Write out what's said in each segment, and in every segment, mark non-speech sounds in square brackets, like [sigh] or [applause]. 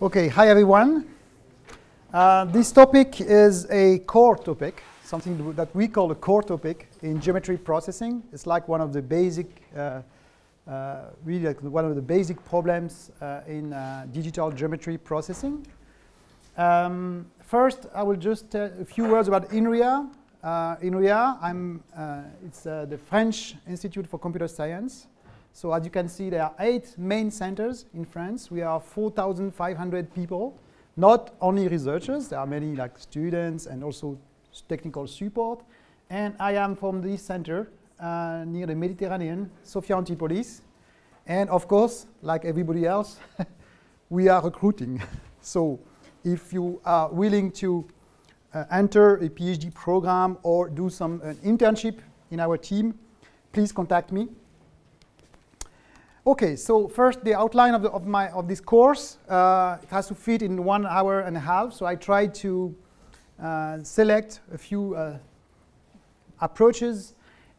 Okay, hi everyone. Uh, this topic is a core topic, something that we call a core topic in geometry processing. It's like one of the basic, uh, uh, really like one of the basic problems uh, in uh, digital geometry processing. Um, first, I will just tell a few words about INRIA. Uh, INRIA, I'm, it's the French Institute for Computer Science. So as you can see, there are eight main centers in France. We are 4,500 people, not only researchers. There are many like students and also technical support. And I am from this center uh, near the Mediterranean, Sophia Antipolis. And of course, like everybody else, [laughs] we are recruiting. [laughs] so if you are willing to uh, enter a PhD program or do some uh, internship in our team, please contact me. Okay, so first the outline of, the, of, my, of this course. Uh, it has to fit in one hour and a half, so I tried to uh, select a few uh, approaches.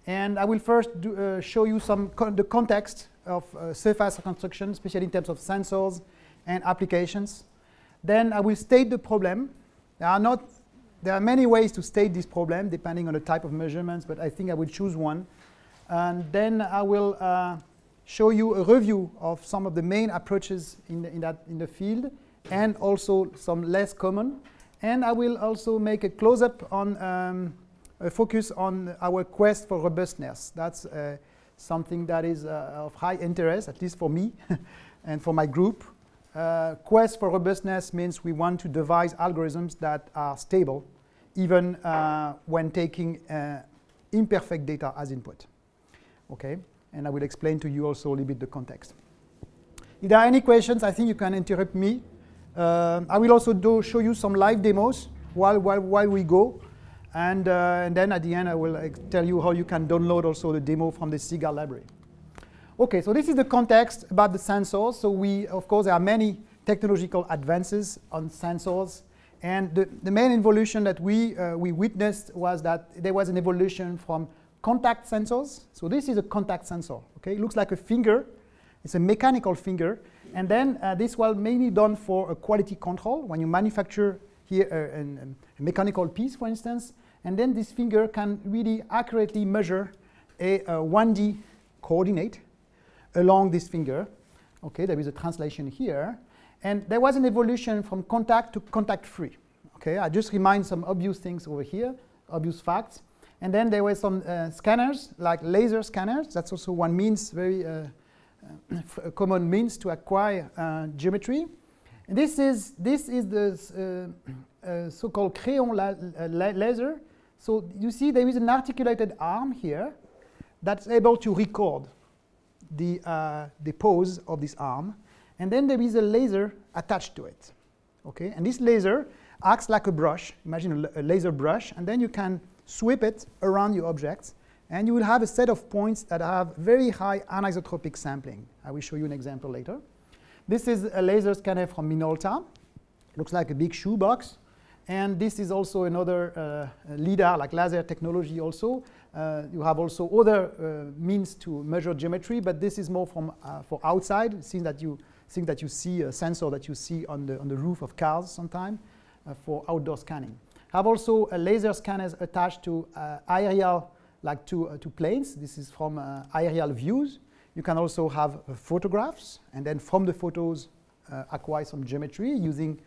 And I will first do, uh, show you some con the context of uh, surface reconstruction, especially in terms of sensors and applications. Then I will state the problem. There are, not, there are many ways to state this problem, depending on the type of measurements, but I think I will choose one. And then I will uh, show you a review of some of the main approaches in the, in that, in the field and also some less common. And I will also make a close-up on um, a focus on our quest for robustness. That's uh, something that is uh, of high interest, at least for me [laughs] and for my group. Uh, quest for robustness means we want to devise algorithms that are stable, even uh, when taking uh, imperfect data as input. Okay? And I will explain to you also a little bit the context. If there are any questions, I think you can interrupt me. Uh, I will also do show you some live demos while, while, while we go. And, uh, and then at the end, I will uh, tell you how you can download also the demo from the CGAL library. Okay, so this is the context about the sensors. So we, of course, there are many technological advances on sensors. And the, the main evolution that we, uh, we witnessed was that there was an evolution from contact sensors. So this is a contact sensor. Okay, it looks like a finger. It's a mechanical finger. And then uh, this was mainly done for a quality control when you manufacture here uh, an, a mechanical piece, for instance. And then this finger can really accurately measure a, a 1D coordinate along this finger. Okay, there is a translation here. And there was an evolution from contact to contact-free. Okay, I just remind some obvious things over here, obvious facts. And then there were some uh, scanners, like laser scanners. That's also one means, very uh, uh common means to acquire uh, geometry. And this is, this is the uh, uh, so-called Kreon la la laser. So you see there is an articulated arm here that's able to record the, the pose of this arm. And then there is a laser attached to it. Okay? And this laser acts like a brush. Imagine a, a laser brush. And then you can sweep it around your objects, and you will have a set of points that have very high anisotropic sampling. I will show you an example later. This is a laser scanner from Minolta. Looks like a big shoebox. And this is also another uh, LIDAR, like laser technology also. Uh, you have also other uh, means to measure geometry, but this is more from, uh, for outside, seeing that you think that you see a sensor that you see on the, on the roof of cars sometimes uh, for outdoor scanning have also a laser scanners attached to uh, aerial, like to, uh, to planes. This is from uh, aerial views. You can also have uh, photographs, and then from the photos, uh, acquire some geometry using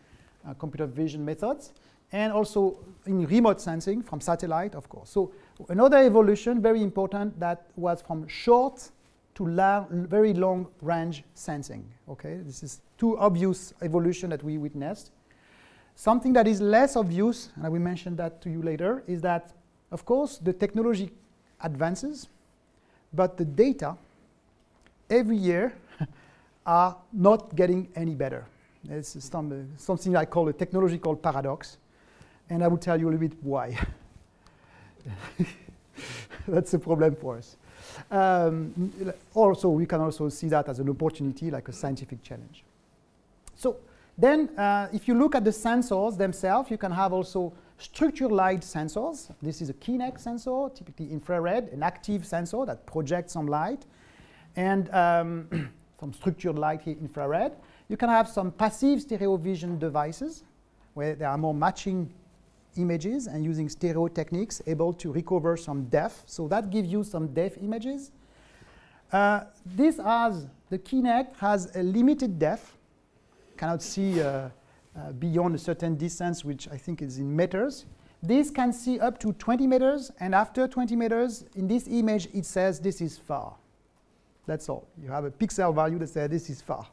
uh, computer vision methods. And also in remote sensing from satellite, of course. So another evolution, very important, that was from short to very long range sensing. Okay, this is two obvious evolution that we witnessed. Something that is less obvious, and I will mention that to you later, is that, of course, the technology advances, but the data every year [laughs] are not getting any better. It's some, something I call a technological paradox, and I will tell you a little bit why. [laughs] That's a problem for us. Um, also, we can also see that as an opportunity, like a scientific challenge. So then, uh, if you look at the sensors themselves, you can have also structured light sensors. This is a Kinect sensor, typically infrared, an active sensor that projects some light, and um, [clears throat] some structured light here, infrared. You can have some passive stereo vision devices where there are more matching images and using stereo techniques able to recover some depth. So that gives you some depth images. Uh, this has, the Kinect has a limited depth, cannot see uh, uh, beyond a certain distance, which I think is in meters. This can see up to 20 meters, and after 20 meters, in this image, it says this is far. That's all. You have a pixel value that says this is far.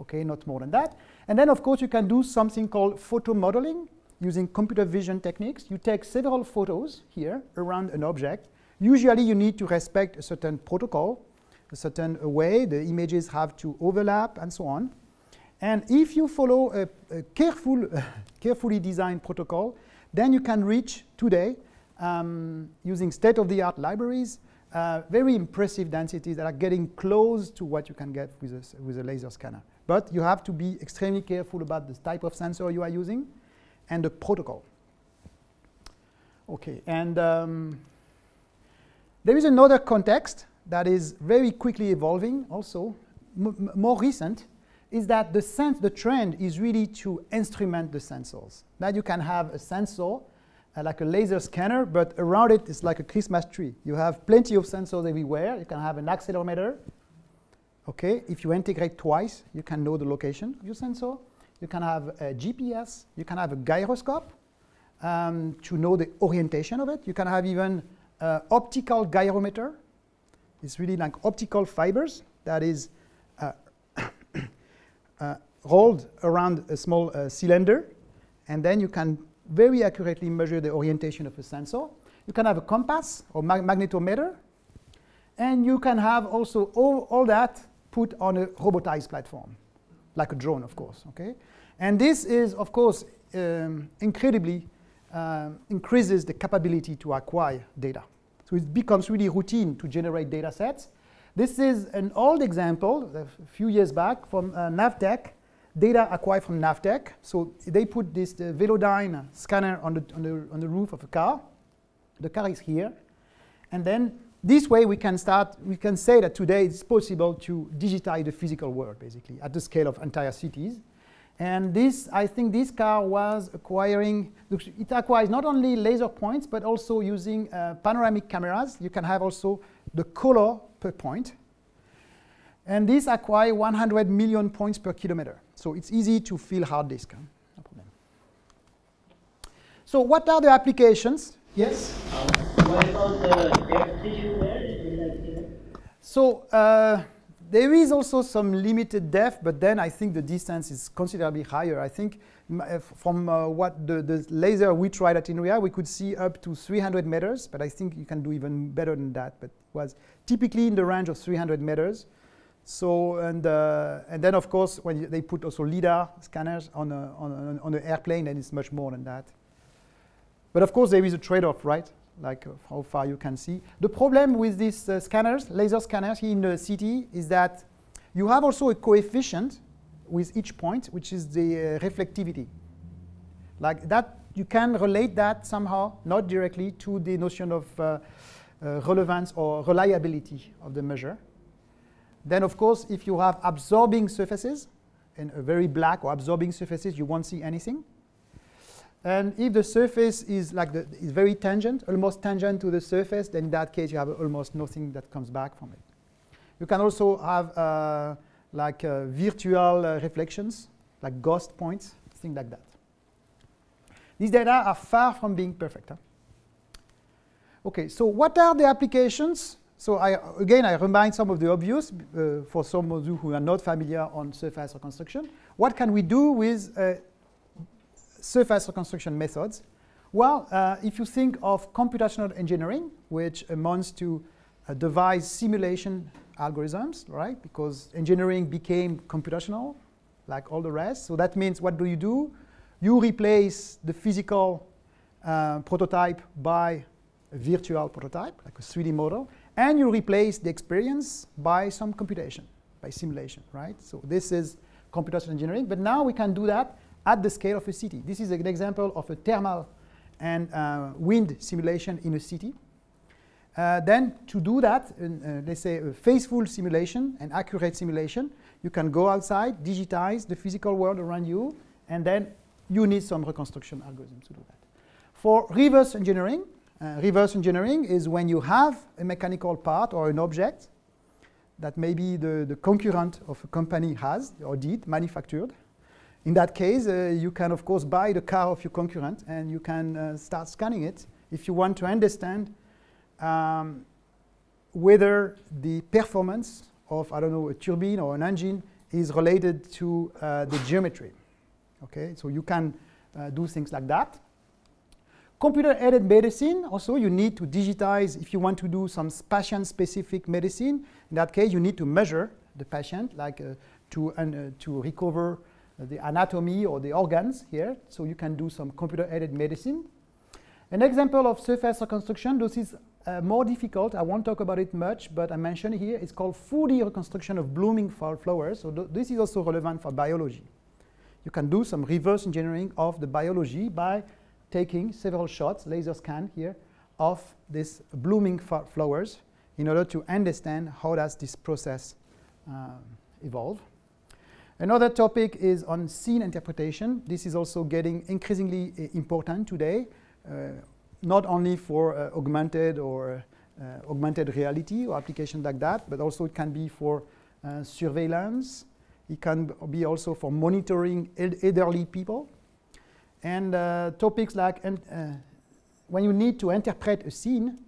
Okay, not more than that. And then, of course, you can do something called photo modeling using computer vision techniques. You take several photos here around an object. Usually, you need to respect a certain protocol, a certain way. The images have to overlap, and so on. And if you follow a, a careful, [laughs] carefully designed protocol, then you can reach today, um, using state-of-the-art libraries, uh, very impressive densities that are getting close to what you can get with a, with a laser scanner. But you have to be extremely careful about the type of sensor you are using and the protocol. Okay, and um, there is another context that is very quickly evolving also, more recent, is that the, sense, the trend is really to instrument the sensors. That you can have a sensor uh, like a laser scanner, but around it is like a Christmas tree. You have plenty of sensors everywhere. You can have an accelerometer. Okay, if you integrate twice, you can know the location of your sensor. You can have a GPS. You can have a gyroscope um, to know the orientation of it. You can have even uh, optical gyrometer. It's really like optical fibers that is rolled around a small uh, cylinder, and then you can very accurately measure the orientation of a sensor. You can have a compass or mag magnetometer, and you can have also all, all that put on a robotized platform, like a drone, of course. Okay, and this is, of course, um, incredibly um, increases the capability to acquire data. So it becomes really routine to generate data sets. This is an old example, a few years back, from uh, data acquired from Navteq. So they put this the Velodyne scanner on the, on, the, on the roof of a car. The car is here. And then this way we can start, we can say that today it's possible to digitize the physical world, basically, at the scale of entire cities. And this, I think this car was acquiring, it acquires not only laser points, but also using uh, panoramic cameras. You can have also the color per point. And these acquire 100 million points per kilometer. So it's easy to fill hard disk. Huh? No problem. So what are the applications? Yes? Um, what about the depth issue there? So uh, there is also some limited depth, but then I think the distance is considerably higher. I think uh, from uh, what the, the, laser we tried at INRIA, we could see up to 300 meters, but I think you can do even better than that. But it was typically in the range of 300 meters. So, and, uh, and then of course, when they put also LIDAR scanners on, a, on, a, on an airplane, then it's much more than that. But of course, there is a trade-off, right? Like uh, how far you can see. The problem with these uh, scanners, laser scanners here in the city, is that you have also a coefficient with each point, which is the uh, reflectivity. Like that, you can relate that somehow, not directly, to the notion of uh, uh, relevance or reliability of the measure. Then, of course, if you have absorbing surfaces, and very black or absorbing surfaces, you won't see anything. And if the surface is like the, is very tangent, almost tangent to the surface, then in that case you have almost nothing that comes back from it. You can also have uh, like uh, virtual uh, reflections, like ghost points, things like that. These data are far from being perfect. Huh? Okay, so what are the applications so I, again, I remind some of the obvious uh, for some of you who are not familiar on surface reconstruction. What can we do with uh, surface reconstruction methods? Well, uh, if you think of computational engineering, which amounts to devise simulation algorithms, right? Because engineering became computational, like all the rest. So that means what do you do? You replace the physical uh, prototype by a virtual prototype, like a 3D model, and you replace the experience by some computation, by simulation, right? So this is computational engineering, but now we can do that at the scale of a city. This is an example of a thermal and uh, wind simulation in a city. Uh, then to do that, uh, let's say a faithful simulation, an accurate simulation, You can go outside, digitize the physical world around you, and then you need some reconstruction algorithms to do that. For reverse engineering, uh, reverse engineering is when you have a mechanical part or an object that maybe the, the concurrent of a company has or did, manufactured. In that case, uh, you can, of course, buy the car of your concurrent and you can uh, start scanning it if you want to understand um, whether the performance of, I don't know, a turbine or an engine is related to uh, the geometry. Okay, so you can uh, do things like that. Computer-aided medicine, also you need to digitize if you want to do some patient-specific medicine. In that case, you need to measure the patient, like uh, to, uh, to recover the anatomy or the organs here. So you can do some computer-aided medicine. An example of surface reconstruction, this is uh, more difficult. I won't talk about it much, but I mentioned here, it's called 4D reconstruction of blooming flowers. So th this is also relevant for biology. You can do some reverse engineering of the biology by taking several shots, laser scan here, of these blooming flowers in order to understand how does this process uh, evolve. Another topic is on scene interpretation. This is also getting increasingly uh, important today, uh, not only for uh, augmented or uh, augmented reality or applications like that, but also it can be for uh, surveillance. It can be also for monitoring elderly people and uh, topics like uh, when you need to interpret a scene,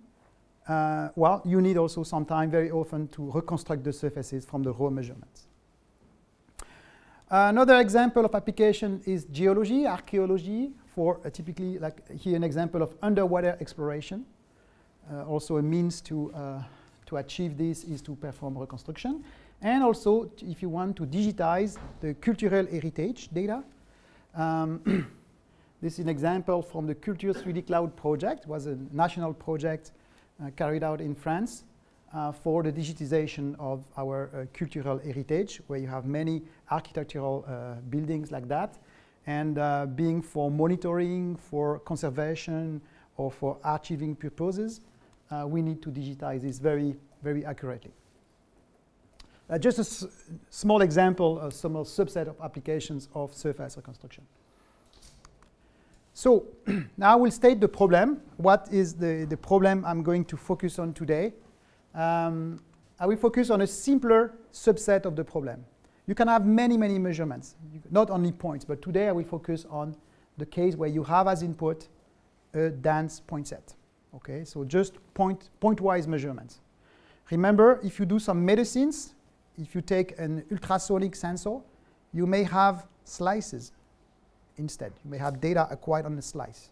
well, you need also some time very often to reconstruct the surfaces from the raw measurements. another example of application is geology, archaeology, for uh, typically, like here an example of underwater exploration. Uh, also a means to, uh, to achieve this is to perform reconstruction. And also, if you want to digitize the cultural heritage data, um, [clears throat] This is an example from the Culture 3D Cloud project. Was a national project uh, carried out in France uh, for the digitization of our uh, cultural heritage, where you have many architectural uh, buildings like that. And uh, being for monitoring, for conservation, or for archiving purposes, uh, we need to digitize this very, very accurately. just a small example, a small subset of applications of surface reconstruction. So [clears throat] now I will state the problem. What is the, the problem I'm going to focus on today? Um, I will focus on a simpler subset of the problem. You can have many, many measurements, not only points, but today I will focus on the case where you have as input a dense point set. Okay, so just point, point-wise measurements. Remember, if you do some medicines, if you take an ultrasonic sensor, you may have slices instead. You may have data acquired on a slice.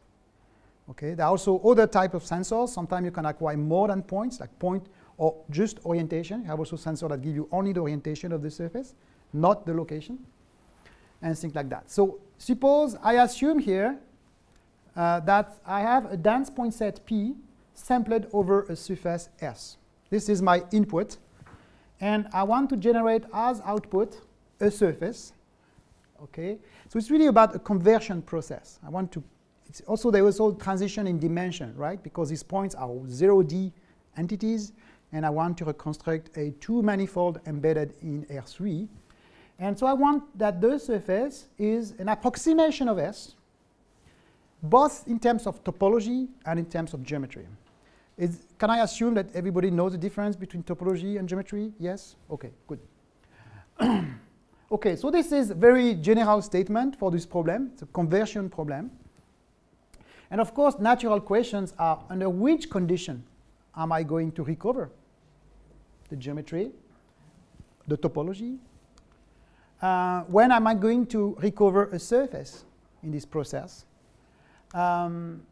Okay, there are also other type of sensors. Sometimes you can acquire more than points, like point or just orientation. You have also sensors that give you only the orientation of the surface, not the location, and things like that. So suppose I assume here uh, that I have a dense point set P sampled over a surface S. This is my input. And I want to generate as output a surface Okay, so it's really about a conversion process. I want to. It's also there was all transition in dimension, right? Because these points are zero D entities, and I want to reconstruct a two manifold embedded in R3. And so I want that the surface is an approximation of S, both in terms of topology and in terms of geometry. Is, can I assume that everybody knows the difference between topology and geometry? Yes? Okay, good. [clears throat] Okay, so this is a very general statement for this problem. It's a conversion problem. And of course, natural questions are under which condition am I going to recover the geometry, the topology? Uh, when am I going to recover a surface in this process? Um,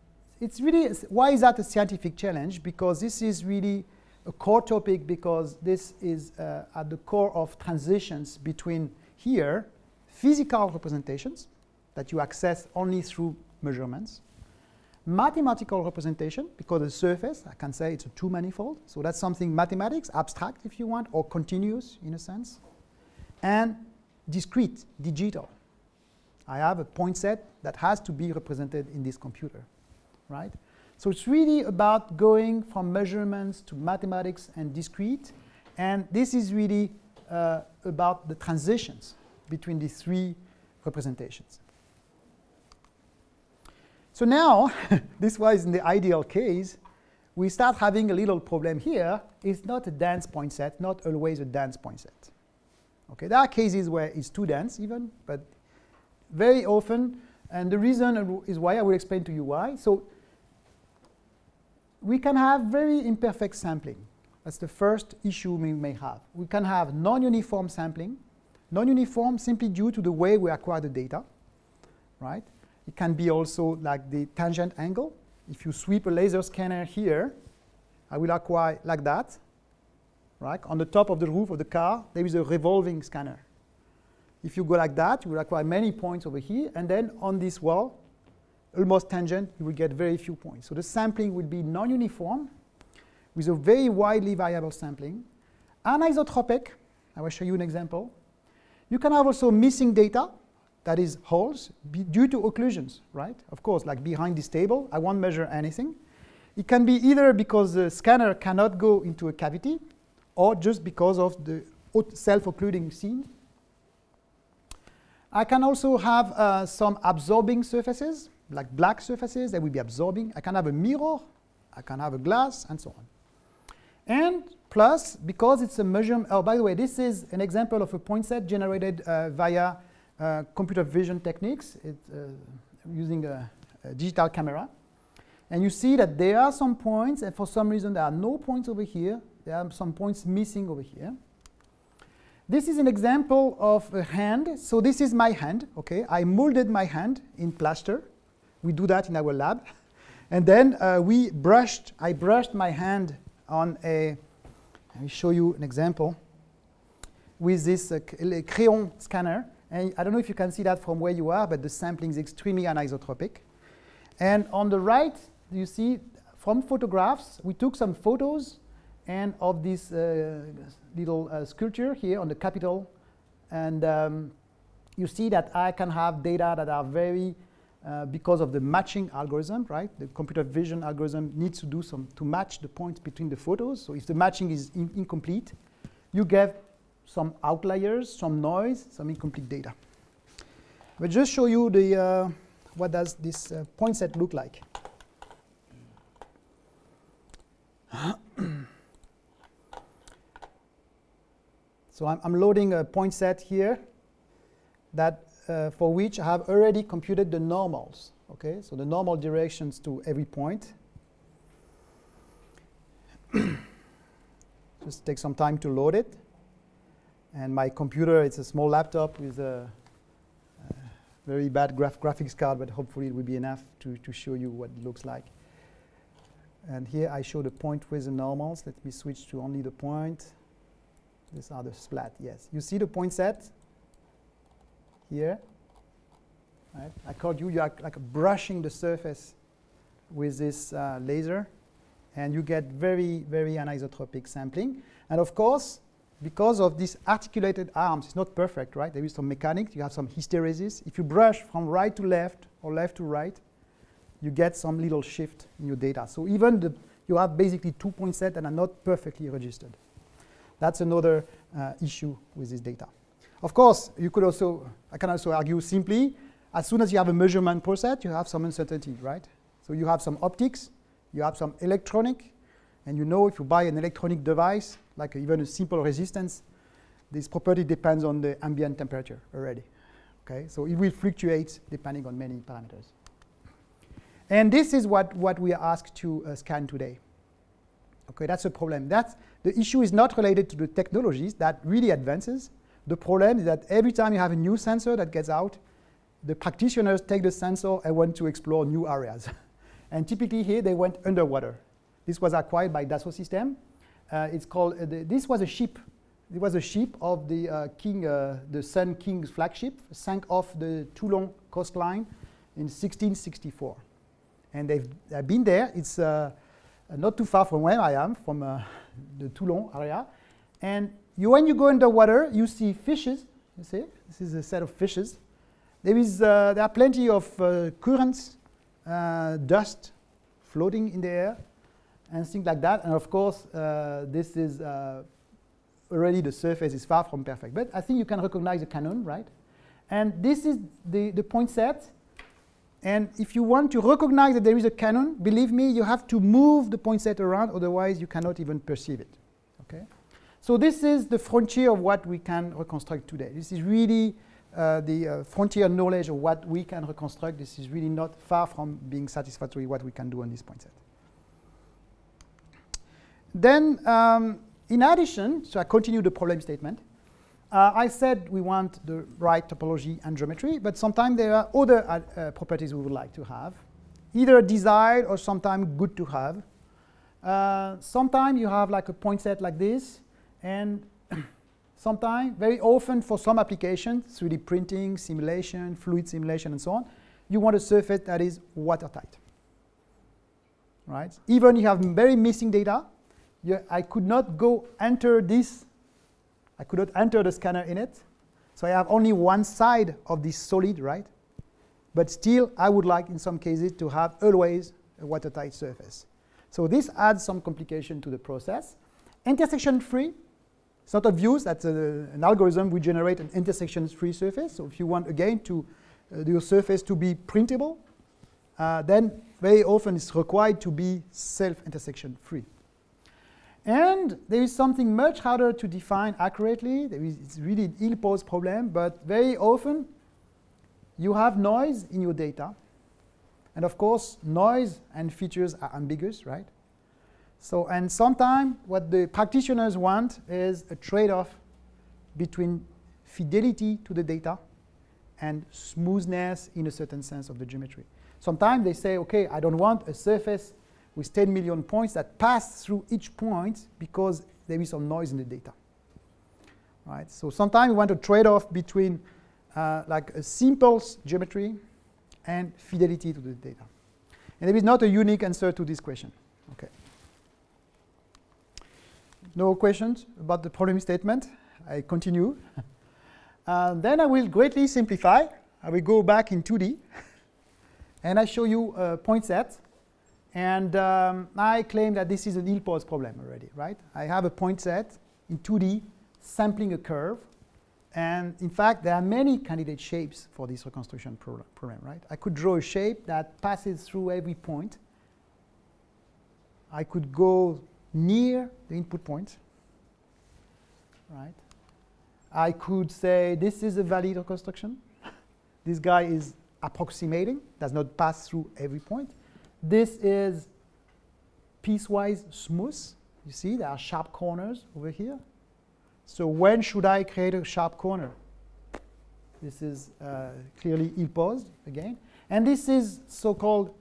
it's really, why is that a scientific challenge? Because this is really a core topic because this is uh, at the core of transitions between here physical representations that you access only through measurements, mathematical representation, because the surface, I can say it's a two manifold, so that's something mathematics, abstract if you want, or continuous in a sense, and discrete, digital. I have a point set that has to be represented in this computer, right? So it's really about going from measurements to mathematics and discrete, and this is really uh, about the transitions between these three representations. So now, [laughs] this was in the ideal case, we start having a little problem here. It's not a dense point set, not always a dense point set. Okay, there are cases where it's too dense even, but very often, and the reason is why I will explain to you why. So we can have very imperfect sampling. That's the first issue we may have. We can have non-uniform sampling, non-uniform simply due to the way we acquire the data, right? It can be also like the tangent angle. If you sweep a laser scanner here, I will acquire like that, right? On the top of the roof of the car, there is a revolving scanner. If you go like that, you will acquire many points over here, and then on this wall, almost tangent, you will get very few points. So the sampling will be non-uniform with a very widely variable sampling. Anisotropic, I will show you an example. You can have also missing data, that is holes, due to occlusions, right? Of course, like behind this table, I won't measure anything. It can be either because the scanner cannot go into a cavity, or just because of the self-occluding scene. I can also have uh, some absorbing surfaces, like black surfaces that will be absorbing. I can have a mirror, I can have a glass, and so on. And plus, because it's a measurement, oh, by the way, this is an example of a point set generated uh, via uh, computer vision techniques it, uh, using a, a, digital camera. And you see that there are some points, and for some reason there are no points over here. There are some points missing over here. This is an example of a hand. So this is my hand, okay? I molded my hand in plaster. We do that in our lab. And then uh, we brushed, I brushed my hand on a, let me show you an example, with this uh, Kreon scanner. And I don't know if you can see that from where you are, but the sampling is extremely anisotropic. And on the right, you see from photographs, we took some photos and of this uh, little uh, sculpture here on the capital. And um, you see that I can have data that are very, uh, because of the matching algorithm, right? The computer vision algorithm needs to do some, to match the points between the photos. So if the matching is in incomplete, you get some outliers, some noise, some incomplete data. But just show you the, uh, what does this uh, point set look like. [clears throat] so I'm, I'm, loading a point set here that uh, for which I have already computed the normals. Okay, so the normal directions to every point. [coughs] Just take some time to load it. And my computer, it's a small laptop with a, a very bad graph graphics card, but hopefully it will be enough to, to show you what it looks like. And here I show the point with the normals. Let me switch to only the point. Are the splat, yes. You see the point set here? Right? I called you, you are like brushing the surface with this uh, laser, and you get very, very anisotropic sampling. And of course, because of these articulated arms, it's not perfect, right? There is some mechanics, you have some hysteresis. If you brush from right to left or left to right, you get some little shift in your data. So even the, you have basically two point sets that are not perfectly registered. That's another uh, issue with this data. Of course, you could also, I can also argue simply, as soon as you have a measurement process, you have some uncertainty, right? So you have some optics, you have some electronic, and you know if you buy an electronic device, like even a simple resistance, this property depends on the ambient temperature already. Okay, so it will fluctuate depending on many parameters. And this is what, what we are asked to uh, scan today. Okay, that's a problem. That's, the issue is not related to the technologies that really advances. The problem is that every time you have a new sensor that gets out, the practitioners take the sensor and want to explore new areas. [laughs] and typically here they went underwater. This was acquired by Dassault System. Uh, it's called, uh, the, this was a ship. It was a ship of the uh, King, uh, the Sun King's flagship, sank off the Toulon coastline in 1664. And they've, they've been there. It's uh, not too far from where I am, from uh, the Toulon area. And you, when you go underwater, you see fishes. You see, this is a set of fishes. There, is, there are plenty of currents, dust floating in the air and things like that. And of course, uh, this is uh, already the surface is far from perfect. But I think you can recognize the cannon, right? And this is the, the point set. And if you want to recognize that there is a canon, believe me, you have to move the point set around, otherwise you cannot even perceive it. Okay? So this is the frontier of what we can reconstruct today. This is really uh, the uh, frontier knowledge of what we can reconstruct. This is really not far from being satisfactory what we can do on this point set. Then, um, in addition, so I continue the problem statement. Uh, I said we want the right topology and geometry, but sometimes there are other uh, properties we would like to have, either desired or sometimes good to have. Uh, sometimes you have like a point set like this, and [coughs] sometimes, very often for some applications, 3D printing, simulation, fluid simulation, and so on, you want a surface that is watertight. Right? Even you have very missing data, you, I could not go enter this, I could not enter the scanner in it. So I have only one side of this solid, right? But still, I would like, in some cases, to have always a watertight surface. So this adds some complication to the process. Intersection free, it's not obvious that uh, an algorithm will generate an intersection-free surface. So if you want, again, to uh, your surface to be printable, uh, then very often it's required to be self-intersection free. And there is something much harder to define accurately. There is, it's really an ill-posed problem, but very often you have noise in your data. And of course, noise and features are ambiguous, right? So, and sometimes what the practitioners want is a trade-off between fidelity to the data and smoothness in a certain sense of the geometry. Sometimes they say, okay, I don't want a surface with 10 million points that pass through each point because there is some noise in the data. Right? So sometimes we want a trade-off between uh, like a simple geometry and fidelity to the data. And there is not a unique answer to this question. Okay. No questions about the problem statement? I continue. [laughs] uh, then I will greatly simplify. I will go back in 2D [laughs] and I show you a point set and um, I claim that this is an ill-posed problem already, right? I have a point set in 2D sampling a curve. And in fact, there are many candidate shapes for this reconstruction problem, right? I could draw a shape that passes through every point. I could go near the input point, right? I could say this is a valid reconstruction. [laughs] this guy is approximating, does not pass through every point. This is piecewise smooth. You see, there are sharp corners over here. So when should I create a sharp corner? This is uh, clearly ill-posed again. And this is so-called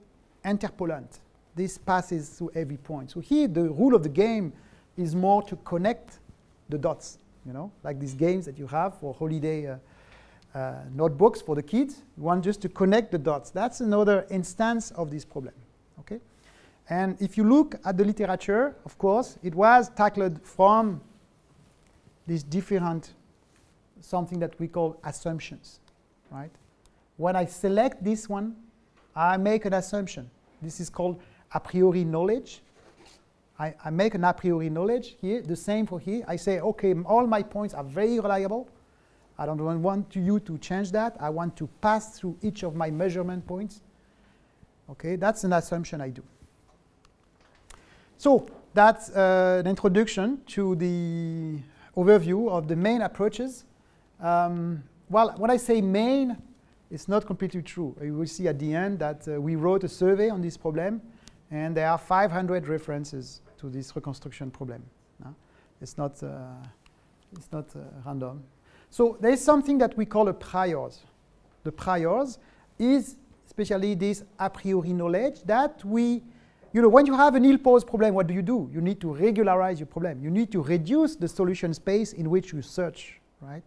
interpolant. This passes through every point. So here the rule of the game is more to connect the dots, you know, like these games that you have for holiday uh, uh, notebooks for the kids. You want just to connect the dots. That's another instance of this problem. Okay? And if you look at the literature, of course, it was tackled from these different, something that we call assumptions, right? When I select this one, I make an assumption. This is called a priori knowledge. I, I make an a priori knowledge here, the same for here. I say, okay, all my points are very reliable. I don't want you to change that. I want to pass through each of my measurement points Okay, that's an assumption I do. So that's uh, an introduction to the overview of the main approaches. Um, well, when I say main, it's not completely true. You will see at the end that uh, we wrote a survey on this problem, and there are 500 references to this reconstruction problem. No? It's not, uh, it's not uh, random. So there is something that we call a priors. The priors is especially this a priori knowledge that we, you know, when you have an ill-posed problem, what do you do? You need to regularize your problem. You need to reduce the solution space in which you search, right?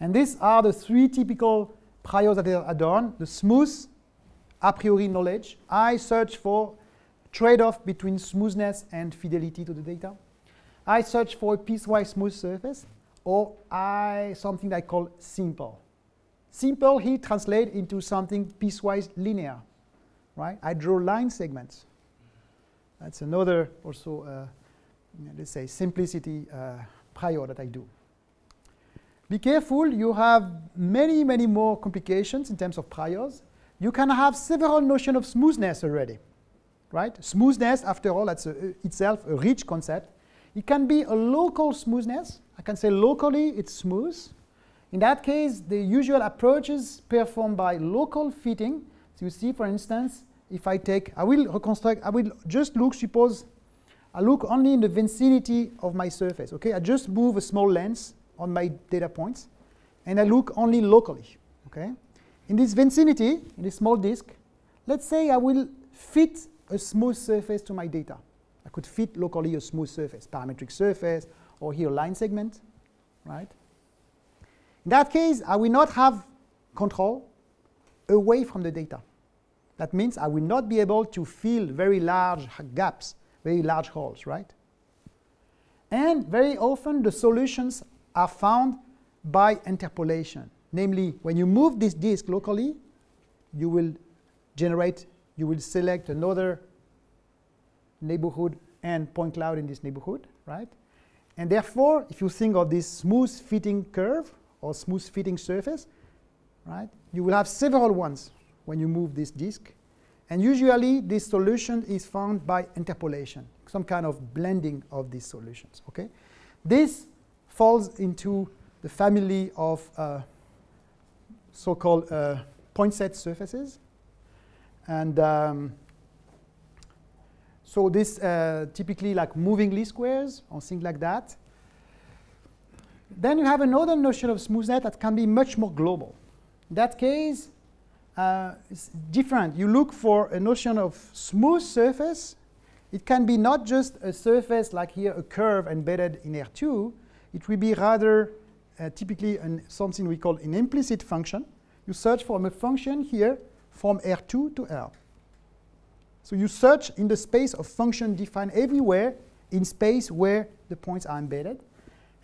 And these are the three typical priors that are done. The smooth a priori knowledge. I search for trade-off between smoothness and fidelity to the data. I search for a piecewise smooth surface, or I something that I call simple. Simple here translate into something piecewise linear, right? I draw line segments. That's another also, uh, let's say, simplicity uh, prior that I do. Be careful, you have many, many more complications in terms of priors. You can have several notions of smoothness already, right? Smoothness, after all, that's a, itself a rich concept. It can be a local smoothness. I can say locally it's smooth. In that case, the usual approaches performed by local fitting. So you see, for instance, if I take, I will reconstruct, I will just look, suppose I look only in the vicinity of my surface, okay? I just move a small lens on my data points, and I look only locally, okay? In this vicinity, in this small disk, let's say I will fit a smooth surface to my data. I could fit locally a smooth surface, parametric surface, or here line segment, right? In that case, I will not have control away from the data. That means I will not be able to fill very large gaps, very large holes, right? And very often the solutions are found by interpolation. Namely, when you move this disk locally, you will generate, you will select another neighborhood and point cloud in this neighborhood, right? And therefore, if you think of this smooth fitting curve or smooth fitting surface, right, you will have several ones when you move this disk. And usually, this solution is found by interpolation, some kind of blending of these solutions, okay? This falls into the family of uh, so-called uh, point set surfaces. And um, so this uh, typically like moving least squares or things like that. Then you have another notion of smoothness that can be much more global. In that case, uh, it's different. You look for a notion of smooth surface. It can be not just a surface like here, a curve embedded in R2. It will be rather uh, typically an, something we call an implicit function. You search for a function here from R2 to R. So you search in the space of function defined everywhere in space where the points are embedded.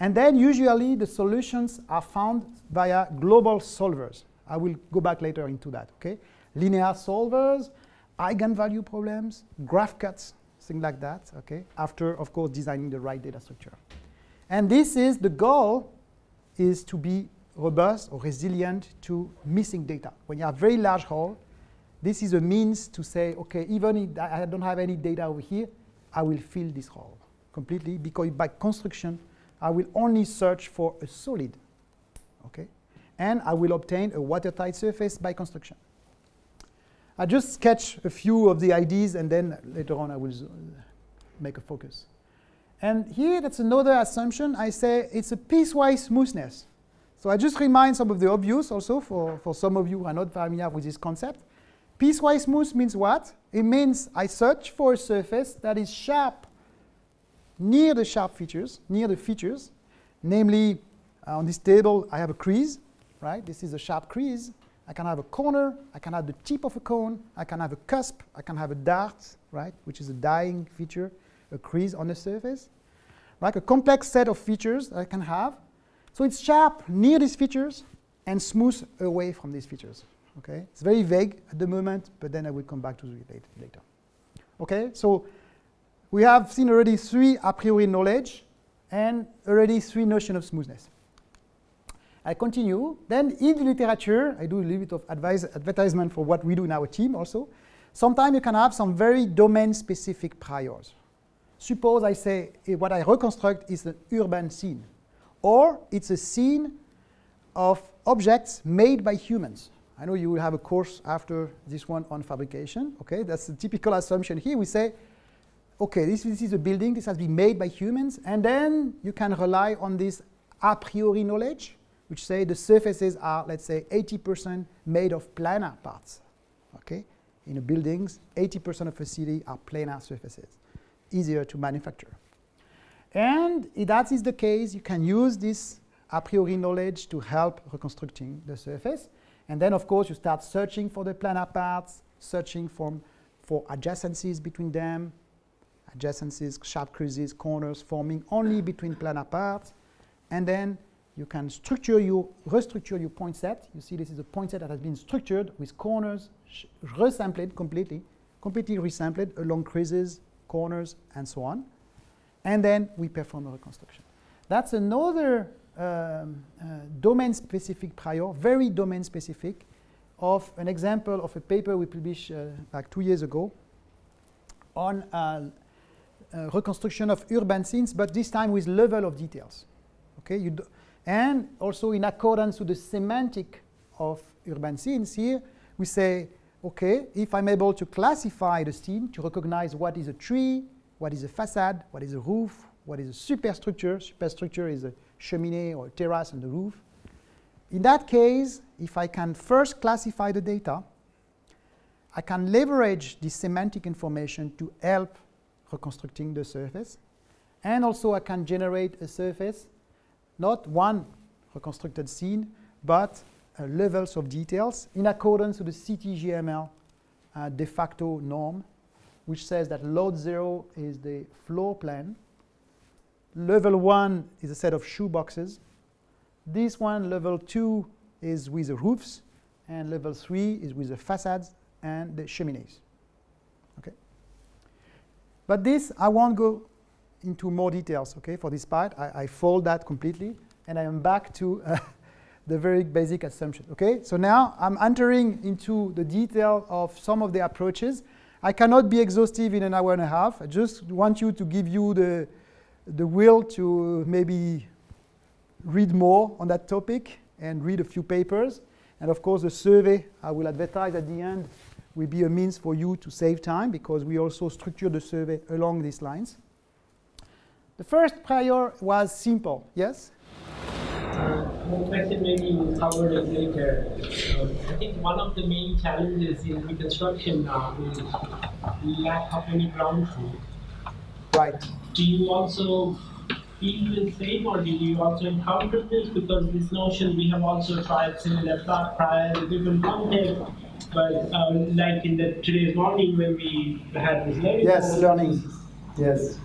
And then usually the solutions are found via global solvers. I will go back later into that, okay? Linear solvers, eigenvalue problems, graph cuts, things like that, okay? After, of course, designing the right data structure. And this is the goal is to be robust or resilient to missing data. When you have very large hole, this is a means to say, okay, even if I don't have any data over here, I will fill this hole completely because by construction, I will only search for a solid, okay? And I will obtain a watertight surface by construction. I just sketch a few of the ideas and then later on I will uh, make a focus. And here, that's another assumption. I say it's a piecewise smoothness. So I just remind some of the obvious also for, for some of you who are not familiar with this concept. Piecewise smooth means what? It means I search for a surface that is sharp near the sharp features, near the features. Namely, uh, on this table, I have a crease, right? This is a sharp crease. I can have a corner, I can have the tip of a cone, I can have a cusp, I can have a dart, right, which is a dying feature, a crease on the surface. Like a complex set of features I can have. So it's sharp near these features and smooth away from these features. Okay, it's very vague at the moment, but then I will come back to it later. Okay, so we have seen already three a priori knowledge and already three notion of smoothness. I continue. Then in the literature, I do a little bit of advise, advertisement for what we do in our team also. Sometimes you can have some very domain-specific priors. Suppose I say eh, what I reconstruct is an urban scene, or it's a scene of objects made by humans. I know you will have a course after this one on fabrication. Okay, that's the typical assumption here. We say, okay, this, this is a building, this has been made by humans, and then you can rely on this a priori knowledge, which say the surfaces are, let's say, 80% made of planar parts. Okay, in a buildings, 80% of a city are planar surfaces, easier to manufacture. And if that is the case, you can use this a priori knowledge to help reconstructing the surface. And then, of course, you start searching for the planar parts, searching for, for adjacencies between them, adjacencies, sharp creases, corners forming only between planar parts. And then you can structure your, restructure your point set. You see this is a point set that has been structured with corners resampled completely, completely resampled along creases, corners, and so on. And then we perform a reconstruction. That's another um, uh, domain-specific prior, very domain-specific, of an example of a paper we published uh, like two years ago on uh, uh, reconstruction of urban scenes, but this time with level of details. Okay, and also in accordance with the semantic of urban scenes here, we say, okay, if I'm able to classify the scene to recognize what is a tree, what is a facade, what is a roof, what is a superstructure. Superstructure is a cheminée or a terrace on the roof. In that case, if I can first classify the data, I can leverage this semantic information to help reconstructing the surface. And also I can generate a surface, not one reconstructed scene, but uh, levels of details in accordance with the CityGML uh, de facto norm, which says that LOD zero is the floor plan. Level one is a set of shoe boxes. This one, level two, is with the roofs, and level three is with the facades and the cheminées. But this, I won't go into more details, okay, for this part. I, I fold that completely, and I am back to uh, [laughs] the very basic assumption, okay? So now I'm entering into the detail of some of the approaches. I cannot be exhaustive in an hour and a half. I just want you to give you the, the will to maybe read more on that topic and read a few papers. And of course, the survey I will advertise at the end will be a means for you to save time because we also structure the survey along these lines. The first prior was simple, yes? Uh, one question maybe you covered it later. Uh, I think one of the main challenges in reconstruction now is lack of any ground truth. Right. Do you also feel the same or did you also encounter this? Because this notion we have also tried similar prior in different contexts, but um, like in the today's morning when we had this learning. Yes, learning. Yes.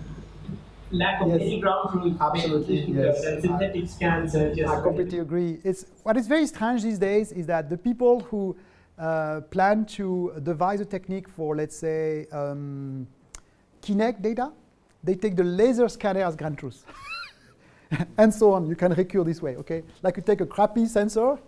Lack of yes. any ground truth. Absolutely, yes. And synthetic scans are just. I completely agree. It's what is very strange these days is that the people who uh, plan to devise a technique for, let's say, um, Kinect data, they take the laser scanner as ground truth. [laughs] and so on. You can recur this way, okay? Like you take a crappy sensor,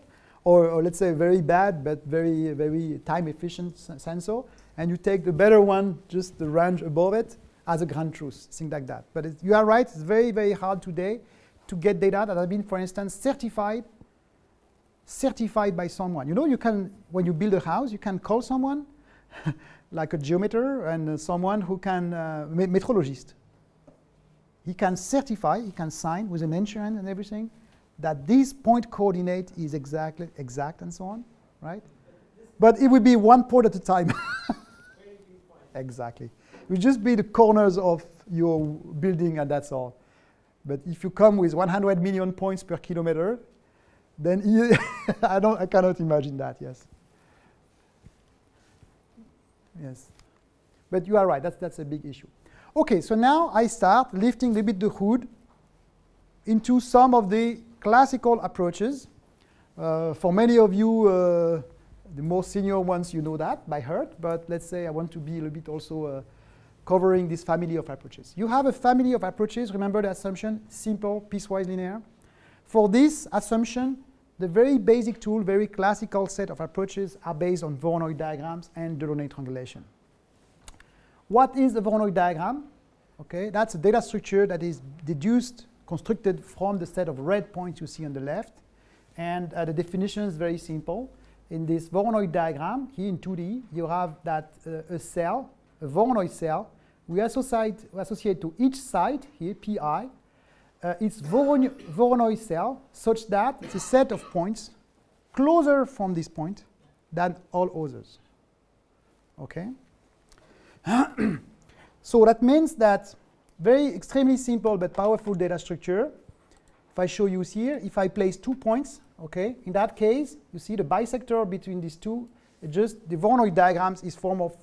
or, or let's say very bad but very, very time efficient sensor, and you take the better one, just the range above it, as a ground truth, things like that. But you are right, it's very, very hard today to get data that have been, for instance, certified certified by someone. You know, you can, when you build a house, you can call someone, [laughs] like a geometer and uh, someone who can, uh, metrologist, he can certify, he can sign with an insurance and everything that this point coordinate is exactly exact and so on, right? But it would be one point at a time. [laughs] exactly. It would just be the corners of your building and that's all. But if you come with 100 million points per kilometer, then [laughs] I, don't, I cannot imagine that, yes. Yes. But you are right, that's, that's a big issue. Okay, so now I start lifting a little bit the hood into some of the classical approaches. Uh, for many of you, uh, the more senior ones, you know that by heart, but let's say I want to be a little bit also uh, covering this family of approaches. You have a family of approaches, remember the assumption, simple, piecewise linear. For this assumption, the very basic tool, very classical set of approaches are based on Voronoi diagrams and Delaunay triangulation. What is a Voronoi diagram? Okay, that's a data structure that is deduced, constructed from the set of red points you see on the left. And uh, the definition is very simple. In this Voronoi diagram, here in 2D, you have that uh, a cell, a Voronoi cell, we associate, we associate to each side, here, pi, uh, its Voronoi cell, such that it's a set of points closer from this point than all others. Okay? [clears throat] so that means that very extremely simple but powerful data structure. If I show you here, if I place two points, okay, in that case, you see the bisector between these two, just the Voronoi diagrams is form of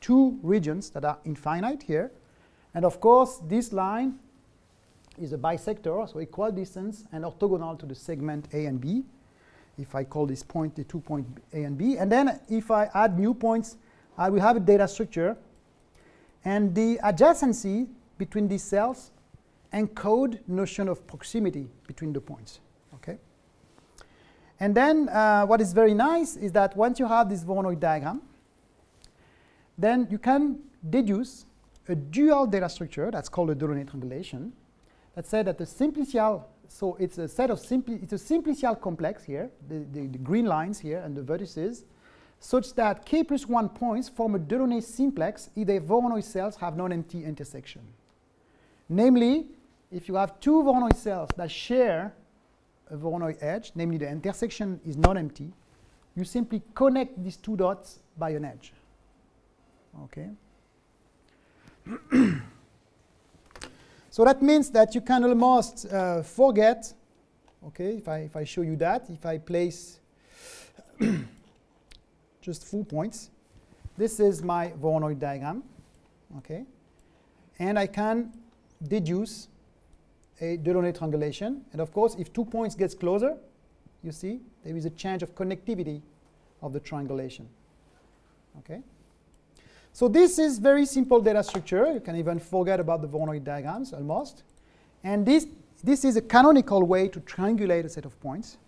two regions that are infinite here. And of course, this line is a bisector, so equal distance and orthogonal to the segment A and B. If I call this point the two point A and B. And then if I add new points, I will have a data structure and the adjacency between these cells encode notion of proximity between the points. Okay. And then uh, what is very nice is that once you have this Voronoi diagram, then you can deduce a dual data structure that's called a Delaunay triangulation that said that the simplicial, so it's a set of simpli, it's a simplicial complex here, the, the, the, green lines here and the vertices, such that k plus 1 points form a Delaunay simplex if their Voronoi cells have non-empty intersection. Namely, if you have two Voronoi cells that share a Voronoi edge, namely the intersection is non-empty, you simply connect these two dots by an edge. Okay. [clears throat] so that means that you can almost uh, forget, okay, if I, if I show you that, if I place [clears throat] just four points, this is my Voronoi diagram, okay, and I can deduce a Delaunay triangulation. And of course, if two points gets closer, you see, there is a change of connectivity of the triangulation. Okay? So this is very simple data structure. You can even forget about the Voronoi diagrams almost. And this, this is a canonical way to triangulate a set of points.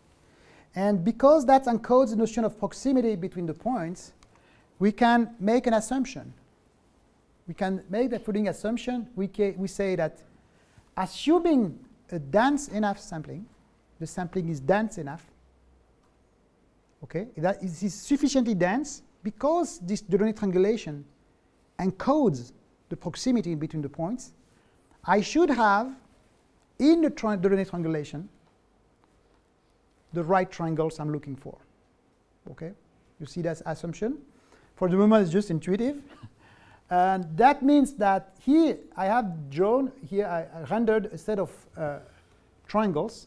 And because that encodes the notion of proximity between the points, we can make an assumption. We can make the following assumption. We, we say that assuming a dense enough sampling, the sampling is dense enough, okay, that is sufficiently dense because this Delaunay triangulation encodes the proximity between the points, I should have in the tri Delaunay triangulation the right triangles I'm looking for. Okay, you see that assumption. For the moment, it's just intuitive. And that means that here I have drawn, here I, rendered a set of uh, triangles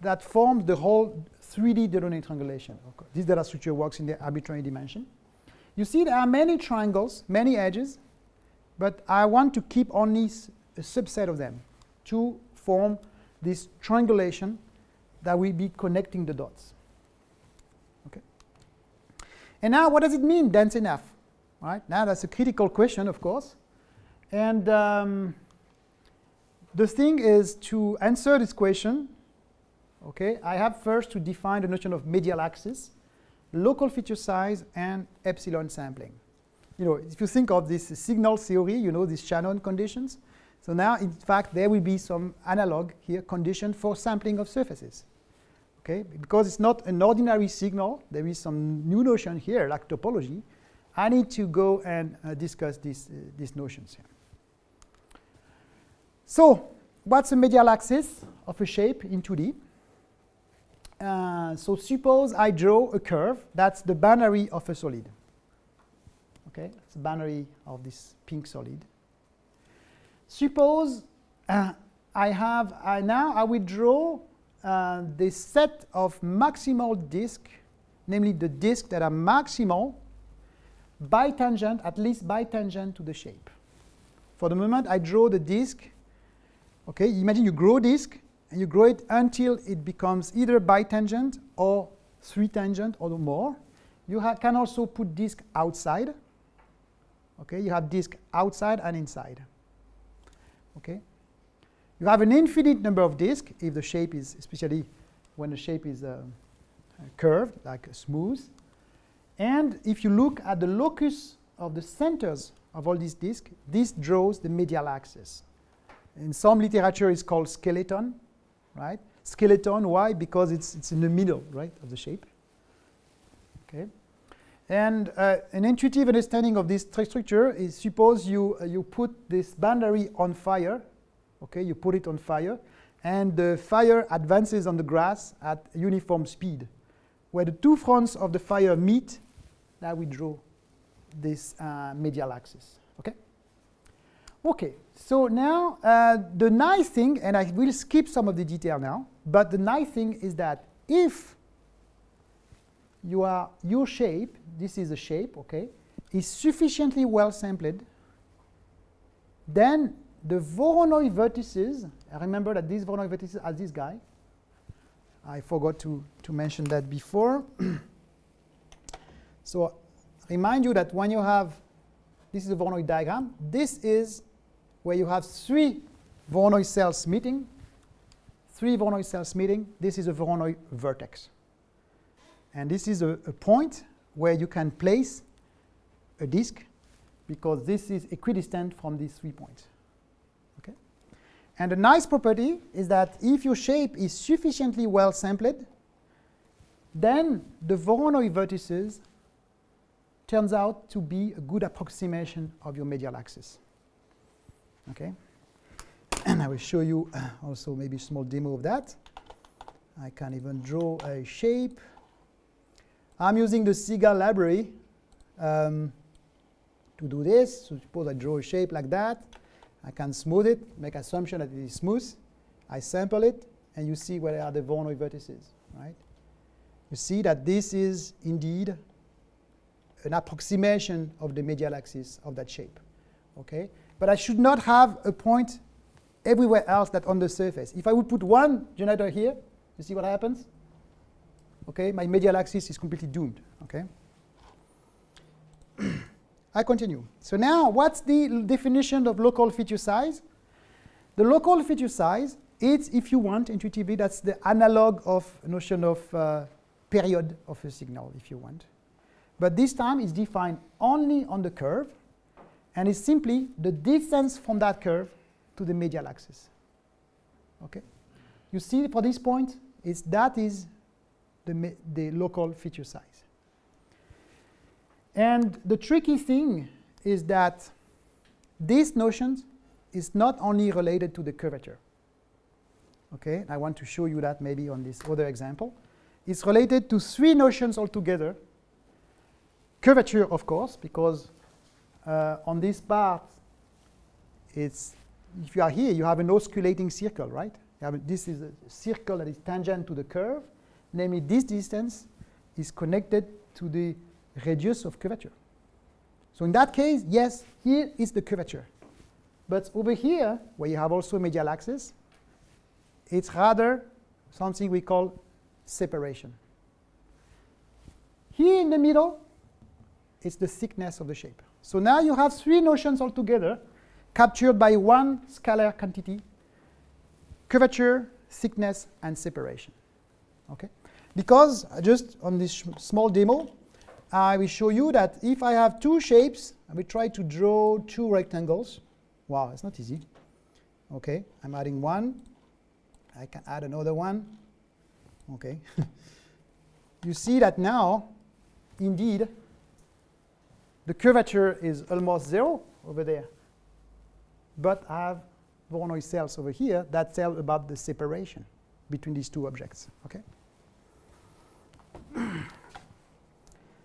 that form the whole 3D Delaunay triangulation. Okay. This data structure works in the arbitrary dimension. You see there are many triangles, many edges, but I want to keep only a subset of them to form this triangulation that will be connecting the dots. Okay. And now what does it mean, dense enough? Right? Now that's a critical question, of course. And um, the thing is to answer this question, okay, I have first to define the notion of medial axis, local feature size, and epsilon sampling. You know, if you think of this signal theory, you know, these Shannon conditions. So now, in fact, there will be some analog here condition for sampling of surfaces. Okay, because it's not an ordinary signal, there is some new notion here, like topology, I need to go and uh, discuss these, uh, these notions here. So what's the medial axis of a shape in 2D? Uh, so suppose I draw a curve. That's the boundary of a solid. Okay, it's the boundary of this pink solid. Suppose uh, I have, I now I will draw uh, the set of maximal disks, namely the disks that are maximal bitangent, at least bitangent to the shape. For the moment, I draw the disk. Okay, imagine you grow disk, and you grow it until it becomes either bitangent or three tangent or more. You can also put disk outside. Okay, you have disk outside and inside. Okay, you have an infinite number of disks if the shape is, especially when the shape is uh, curved, like smooth. And if you look at the locus of the centers of all these disks, this draws the medial axis. In some literature, it's called skeleton, right? Skeleton, why? Because it's, it's in the middle, right, of the shape. Okay. And uh, an intuitive understanding of this structure is suppose you, uh, you put this boundary on fire, okay, you put it on fire, and the fire advances on the grass at uniform speed. Where the two fronts of the fire meet, now we draw this uh, medial axis. Okay. Okay. So now uh, the nice thing, and I will skip some of the detail now, but the nice thing is that if you are your shape, this is a shape, okay, is sufficiently well sampled, then the Voronoi vertices, remember that these Voronoi vertices are this guy. I forgot to, to mention that before. [clears throat] So remind you that when you have, this is a Voronoi diagram, this is where you have three Voronoi cells meeting, three Voronoi cells meeting. This is a Voronoi vertex. And this is a, a point where you can place a disk because this is equidistant from these three points. Okay? And a nice property is that if your shape is sufficiently well sampled, then the Voronoi vertices turns out to be a good approximation of your medial axis. Okay? [clears throat] And I will show you uh, also maybe a small demo of that. I can even draw a shape. I'm using the CGAL library um, to do this. So suppose I draw a shape like that. I can smooth it, make assumption that it is smooth. I sample it, and you see where are the Voronoi vertices, right? You see that this is indeed an approximation of the medial axis of that shape, okay? But I should not have a point everywhere else that on the surface. If I would put one generator here, you see what happens? Okay, my medial axis is completely doomed, okay? [clears throat] I continue. So now, what's the definition of local feature size? The local feature size, is, if you want, intuitively, that's the analog of notion of uh, period of a signal, if you want. But this time it's defined only on the curve, and it's simply the distance from that curve to the medial axis. Okay? You see for this point, it's, that is the, the local feature size. And the tricky thing is that this notion is not only related to the curvature. Okay, I want to show you that maybe on this other example. It's related to three notions altogether. Curvature, of course, because uh, on this part, it's if you are here, you have an osculating circle, right? A, this is a circle that is tangent to the curve. Namely, this distance is connected to the radius of curvature. So in that case, yes, here is the curvature. But over here, where you have also a medial axis, it's rather something we call separation. Here in the middle, it's the thickness of the shape. So now you have three notions altogether captured by one scalar quantity, curvature, thickness, and separation. Okay? Because uh, just on this small demo, I will show you that if I have two shapes, I will try to draw two rectangles. Wow, it's not easy. Okay, I'm adding one. I can add another one. Okay. [laughs] you see that now, indeed, the curvature is almost zero over there. But I have Voronoi cells over here that tell about the separation between these two objects. Okay. [clears throat]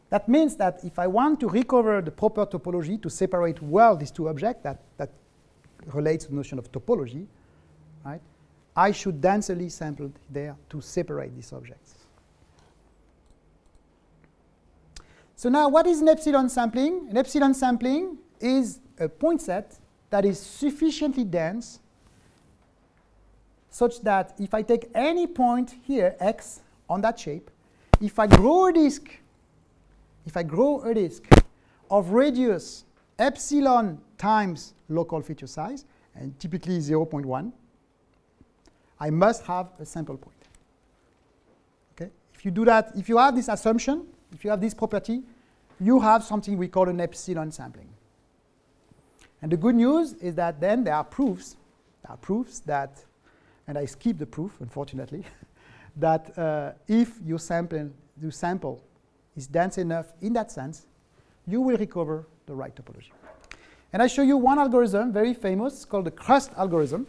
That means that if I want to recover the proper topology to separate well these two objects, that, that relates to the notion of topology, right? I should densely sample there to separate these objects. So now what is an epsilon sampling? An epsilon sampling is a point set that is sufficiently dense such that if I take any point here, x, on that shape, if I grow a disk if I grow a disk of radius epsilon times local feature size, and typically 0.1, I must have a sample point. Okay? If you do that, if you have this assumption, if you have this property, you have something we call an epsilon sampling. And the good news is that then there are proofs, there are proofs that, and I skip the proof, unfortunately, [laughs] that uh, if you sample, you sample is dense enough in that sense, you will recover the right topology. And I show you one algorithm, very famous, called the crust algorithm,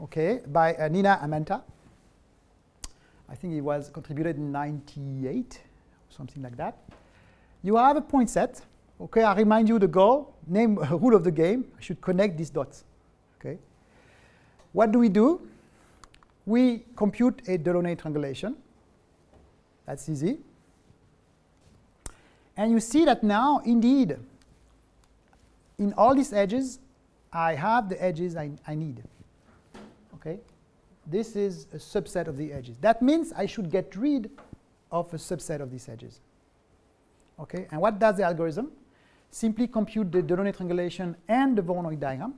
okay, by uh, Nina Amenta. I think it was contributed in 98, something like that. You have a point set. Okay, I remind you the goal, name [laughs] rule of the game. I should connect these dots. Okay. What do we do? We compute a Delaunay triangulation. That's easy. And you see that now, indeed, in all these edges, I have the edges I, I need. Okay? This is a subset of the edges. That means I should get rid of a subset of these edges. Okay? And what does the algorithm? Simply compute the Delaunay triangulation and the Voronoi diagram.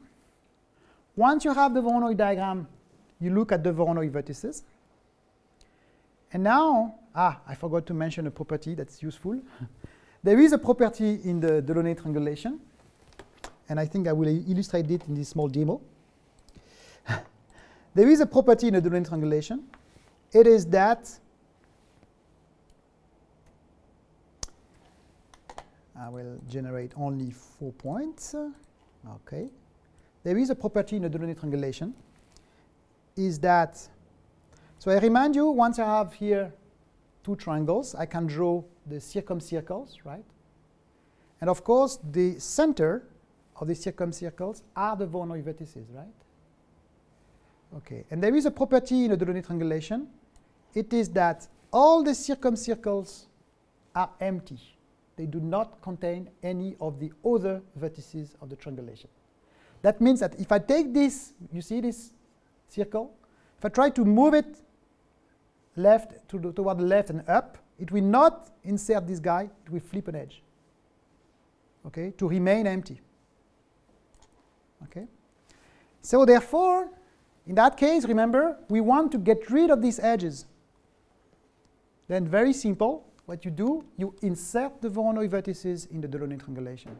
once you have the Voronoi diagram, you look at the Voronoi vertices. And now, ah, I forgot to mention a property that's useful. [laughs] there is a property in the Delaunay triangulation, and I think I will illustrate it in this small demo. [laughs] there is a property in the Delaunay triangulation. It is that I will generate only four points. Okay. There is a property in the Delaunay triangulation is that, so I remind you, once I have here two triangles, I can draw the circumcircles, right? And of course, the center of the circumcircles are the Voronoi vertices, right? Okay, and there is a property in the Delaunay triangulation. It is that all the circumcircles are empty. They do not contain any of the other vertices of the triangulation. That means that if I take this, you see this circle, if I try to move it left to the, toward the left and up, it will not insert this guy, it will flip an edge. Okay, to remain empty. Okay? So therefore, in that case, remember, we want to get rid of these edges. Then very simple, what you do, you insert the Voronoi vertices in the Delaunay triangulation.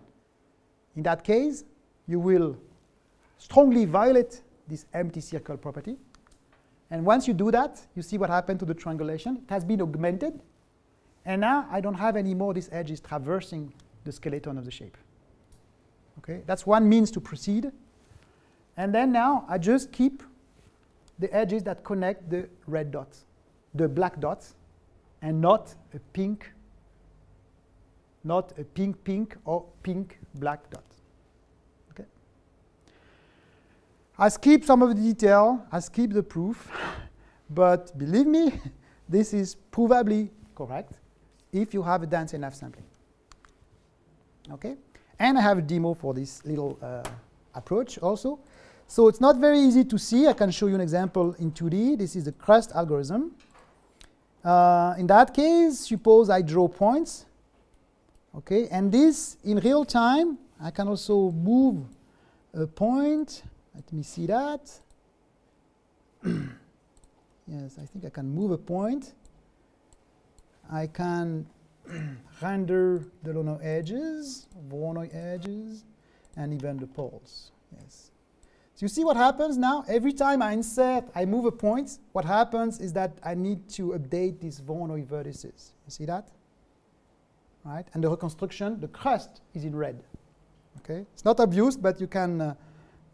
In that case, you will strongly violate this empty circle property. And once you do that, you see what happened to the triangulation. It has been augmented. And now I don't have any more these edges traversing the skeleton of the shape. Okay, that's one means to proceed. And then now I just keep the edges that connect the red dots, the black dots, and not a pink, not a pink pink or pink black dot. Okay. I skip some of the detail, I skip the proof, [laughs] but believe me, [laughs] this is provably correct if you have a dense enough sampling. Okay? And I have a demo for this little uh, approach also. So it's not very easy to see. I can show you an example in 2D. This is the crust algorithm. Uh, in that case, suppose I draw points. Okay, and this in real time, I can also move a point let me see that. [clears throat] yes, I think I can move a point. I can [clears throat] render the Delaunay edges, Voronoi edges, and even the poles. Yes. So you see what happens now? Every time I insert, I move a point, what happens is that I need to update these Voronoi vertices. You see that? Right? And the reconstruction, the crust is in red. Okay? It's not abused, but you can uh,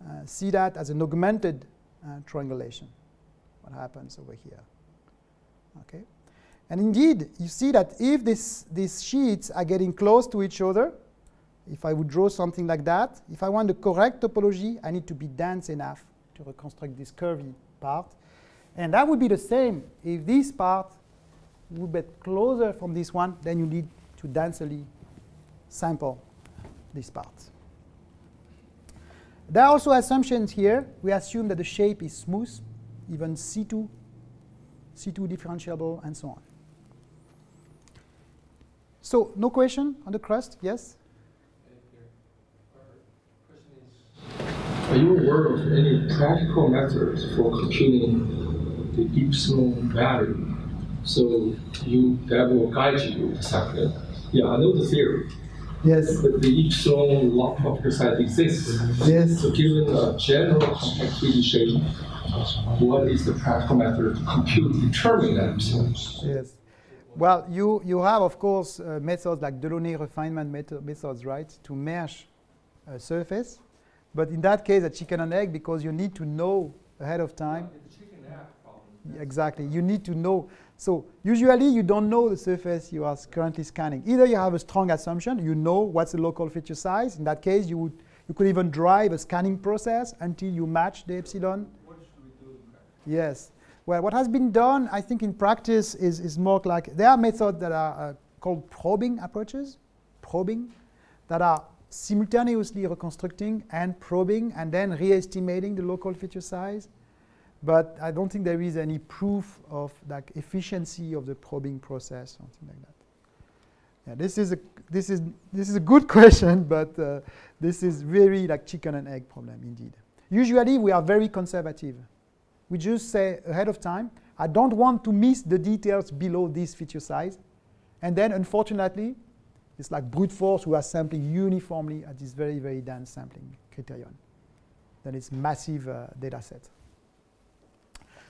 uh, see that as an augmented uh, triangulation, what happens over here. Okay? And indeed, you see that if this, these sheets are getting close to each other, if I would draw something like that, if I want the correct topology, I need to be dense enough to reconstruct this curvy part. And that would be the same if this part would be closer from this one, then you need to densely sample this part. There are also assumptions here. We assume that the shape is smooth, even C2, C2 differentiable, and so on. So no question on the crust? Yes? Are you aware of any practical methods for computing the epsilon value? So you that will guide you exactly. Yeah, I know the theory. Yes. But the epsilon lock of site exists. Yes. So given a general 3D shape, what is the practical method to compute, determine that epsilon? Yes. Well, you, you have, of course, uh, methods like Delaunay refinement method, methods, right, to mesh a surface. But in that case, a chicken and egg, because you need to know ahead of time. Exactly. You need to know so usually you don't know the surface you are currently scanning. Either you have a strong assumption, you know what's the local feature size. In that case, you, would, you could even drive a scanning process until you match the epsilon. What should we do? Yes. Well, what has been done, I think, in practice is, is more like there are methods that are uh, called probing approaches, probing, that are simultaneously reconstructing and probing and then re-estimating the local feature size. But I don't think there is any proof of like efficiency of the probing process, or something like that. Yeah, this is a this is this is a good [laughs] question, but uh, this is very like chicken and egg problem indeed. Usually, we are very conservative. We just say ahead of time, I don't want to miss the details below this feature size. And then, unfortunately, it's like brute force, we are sampling uniformly at this very, very dense sampling criterion. Then it's massive uh, data set.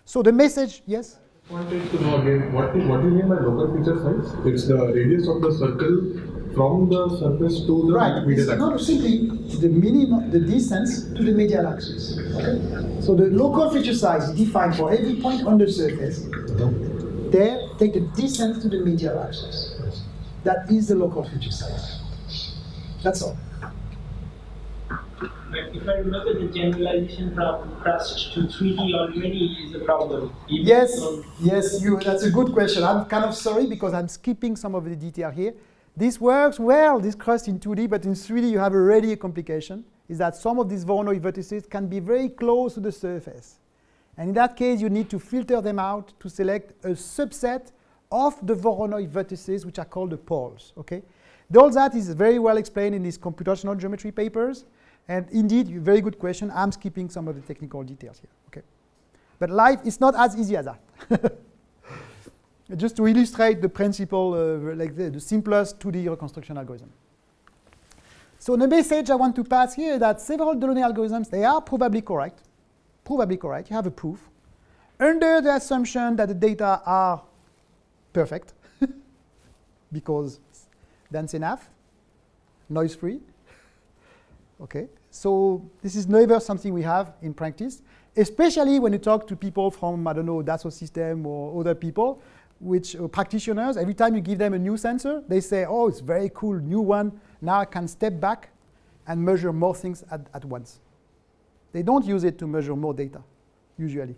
So the message, yes? wanted to know again, what, do, what do you mean by local feature size? It's the radius of the circle from the surface to the right. medial It's axis. not simply the minimum, the distance to the medial axis. Okay? So the local feature size is defined for every point on the surface. There, take the distance to the medial axis. That is the local feature size. That's all. But if I remember, the generalization from crust to 3D already is a problem. Yes, yes, you. That's a good question. I'm kind of sorry because I'm skipping some of the detail here. This works well, this crust in 2D, but in 3D you have already a complication. Is that some of these Voronoi vertices can be very close to the surface, and in that case you need to filter them out to select a subset of the Voronoi vertices, which are called the poles. Okay, all that is very well explained in these computational geometry papers, and indeed, very good question. I'm skipping some of the technical details here. Okay. But life is not as easy as that. [laughs] Just to illustrate the principle, uh, like the, the simplest 2D reconstruction algorithm. So the message I want to pass here is that several Delaunay algorithms, they are probably correct. Probably correct. You have a proof. Under the assumption that the data are perfect, [laughs] because dense enough, noise-free. Okay, so this is never something we have in practice, especially when you talk to people from, I don't know, Dassault System or other people, which uh, practitioners, every time you give them a new sensor, they say, oh, it's very cool, new one. Now I can step back and measure more things at, at once. They don't use it to measure more data, usually.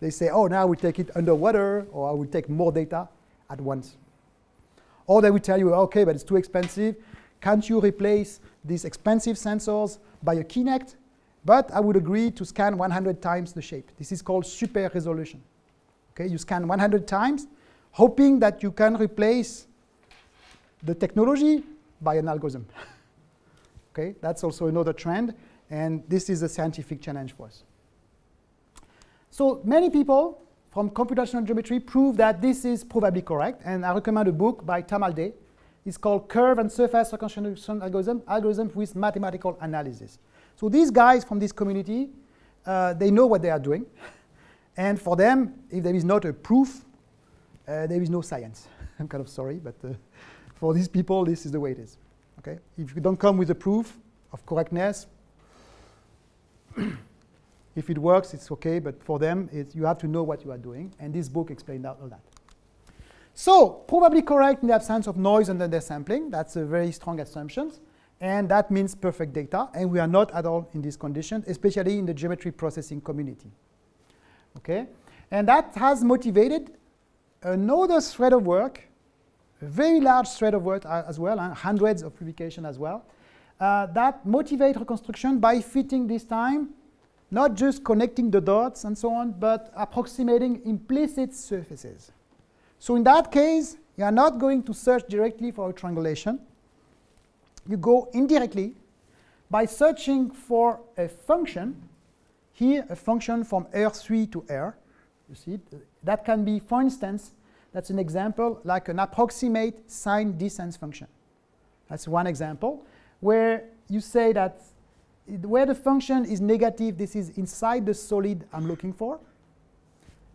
They say, oh, now we take it underwater, or I will take more data at once. Or they will tell you, okay, but it's too expensive. Can't you replace these expensive sensors by a Kinect? But I would agree to scan 100 times the shape. This is called super resolution. Okay, you scan 100 times, hoping that you can replace the technology by an algorithm. [laughs] okay, that's also another trend, and this is a scientific challenge for us. So many people from computational geometry prove that this is probably correct, and I recommend a book by Tamal Dey. It's called Curve and Surface Reconstruction Algorithm, Algorithm with Mathematical Analysis. So these guys from this community, uh, they know what they are doing. [laughs] And for them, if there is not a proof, uh, there is no science. [laughs] I'm kind of sorry, but uh, for these people, this is the way it is. Okay? If you don't come with a proof of correctness, [clears throat] if it works, it's okay, but for them, you have to know what you are doing, and this book explained all that. So, probably correct in the absence of noise their sampling. That's a very strong assumption, and that means perfect data, and we are not at all in this condition, especially in the geometry processing community. Okay? And that has motivated another thread of work, a very large thread of work uh, as well, and hundreds of publications as well, uh, that motivate reconstruction by fitting this time not just connecting the dots and so on, but approximating implicit surfaces. So in that case, you are not going to search directly for a triangulation. You go indirectly by searching for a function, here a function from R3 to R. You see, that can be, for instance, that's an example like an approximate signed distance function. That's one example where you say that where the function is negative, this is inside the solid I'm looking for.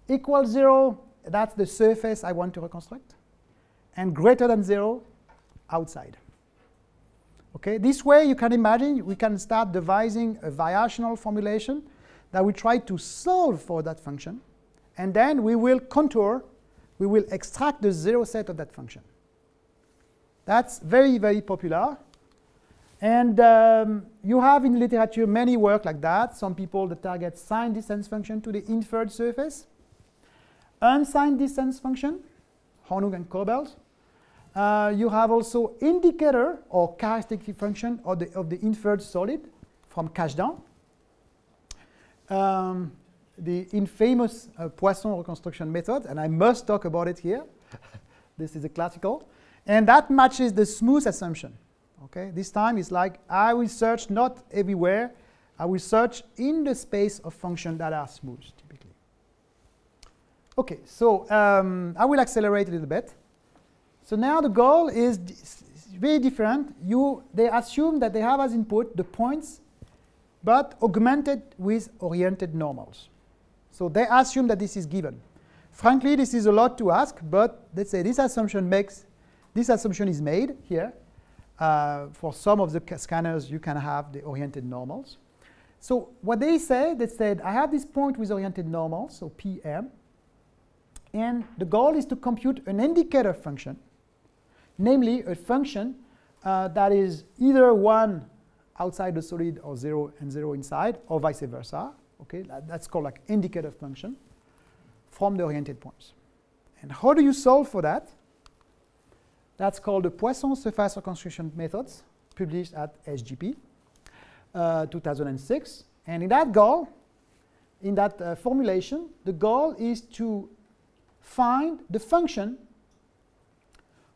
Equal zero, that's the surface I want to reconstruct. And greater than zero, outside. Okay, this way you can imagine we can start devising a variational formulation that we try to solve for that function. And then we will contour, we will extract the zero set of that function. That's very, very popular. And um, you have in literature many work like that. Some people that target signed distance function to the inferred surface. Unsigned distance function, Hornung and Kobbelt. Uh, you have also indicator or characteristic function of the, of the inferred solid from Kazhdan. Um, the infamous uh, Poisson reconstruction method, and I must talk about it here. [laughs] this is a classical. And that matches the smooth assumption. Okay, this time it's like I will search not everywhere, I will search in the space of functions that are smooth, typically. Okay, so um, I will accelerate a little bit. So now the goal is very different. You, they assume that they have as input the points, but augmented with oriented normals. So they assume that this is given. Frankly, this is a lot to ask, but let's say this assumption makes, this assumption is made here. Uh, for some of the scanners, you can have the oriented normals. So what they say, they said, I have this point with oriented normals, so PM, and the goal is to compute an indicator function, namely a function uh, that is either 1 outside the solid or 0 and 0 inside, or vice versa. Okay, that, that's called like indicator function from the oriented points. And how do you solve for that? That's called the Poisson surface reconstruction methods, published at SGP. Uh, 2006. And in that goal, in that uh, formulation, the goal is to find the function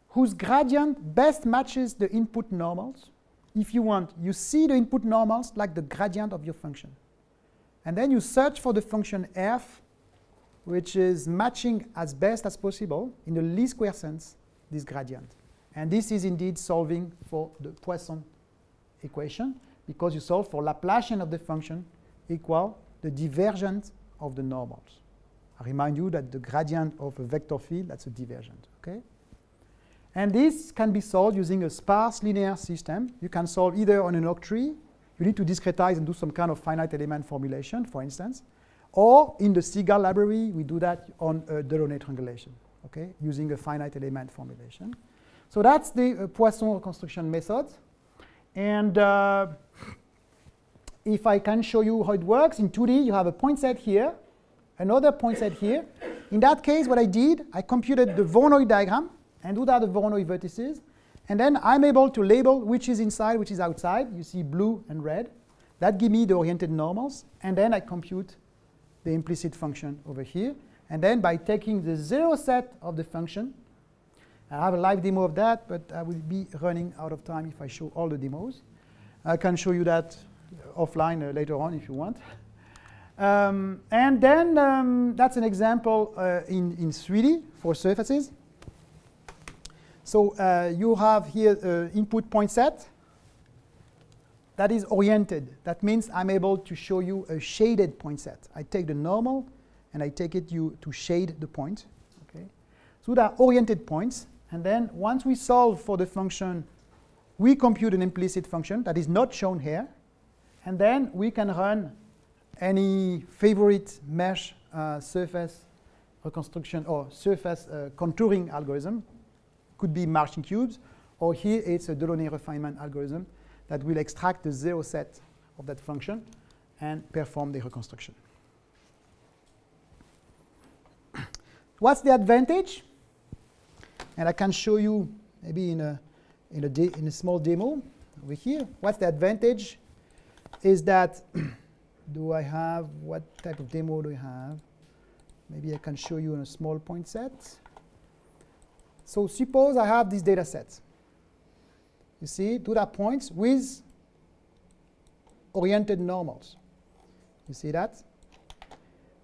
whose gradient best matches the input normals. If you want, you see the input normals like the gradient of your function. And then you search for the function f, which is matching as best as possible in the least square sense this gradient. And this is indeed solving for the Poisson equation because you solve for Laplacian of the function equal the divergent of the normals. I remind you that the gradient of a vector field, that's a divergent, okay? And this can be solved using a sparse linear system. You can solve either on an octree, you need to discretize and do some kind of finite element formulation, for instance, or in the CGAL library, we do that on a Delaunay triangulation, okay, using a finite element formulation. So that's the uh, Poisson reconstruction method. And uh, if I can show you how it works, in 2D you have a point set here, another point set here. In that case, what I did, I computed the Voronoi diagram and do that the Voronoi vertices. And then I'm able to label which is inside, which is outside. You see blue and red. That give me the oriented normals. And then I compute the implicit function over here. And then by taking the zero set of the function, I have a live demo of that, but I will be running out of time if I show all the demos. I can show you that offline uh, later on if you want. [laughs] Um, and then um, that's an example uh, in, in 3D for surfaces. So uh, you have here uh, input point set that is oriented. That means I'm able to show you a shaded point set. I take the normal and I take it you to shade the point. Okay. So there are oriented points. And then once we solve for the function, we compute an implicit function that is not shown here. And then we can run any favorite mesh uh, surface reconstruction or surface uh, contouring algorithm. Could be Marching cubes, or here it's a Delaunay refinement algorithm that will extract the zero set of that function and perform the reconstruction. What's the advantage? And I can show you maybe in a, in a, in a small demo over here. What's the advantage is that, [clears throat] do I have, what type of demo do I have? Maybe I can show you in a small point set. So suppose I have this data set. You see, two data points with oriented normals. You see that?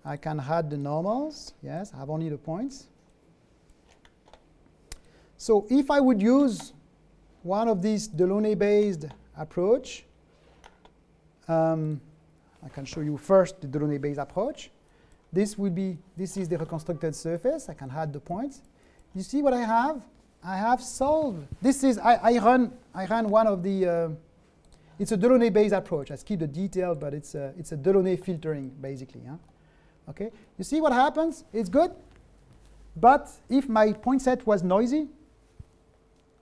I can add the normals. Yes, I have only the points. So if I would use one of these Delaunay-based approach, um, I can show you first the Delaunay-based approach. This would be, this is the reconstructed surface. I can add the points. You see what I have? I have solved. This is, I, I run, I ran one of the, uh, it's a Delaunay-based approach. I skip the detail, but it's a, it's a Delaunay filtering, basically. Okay, you see what happens? It's good. But if my point set was noisy,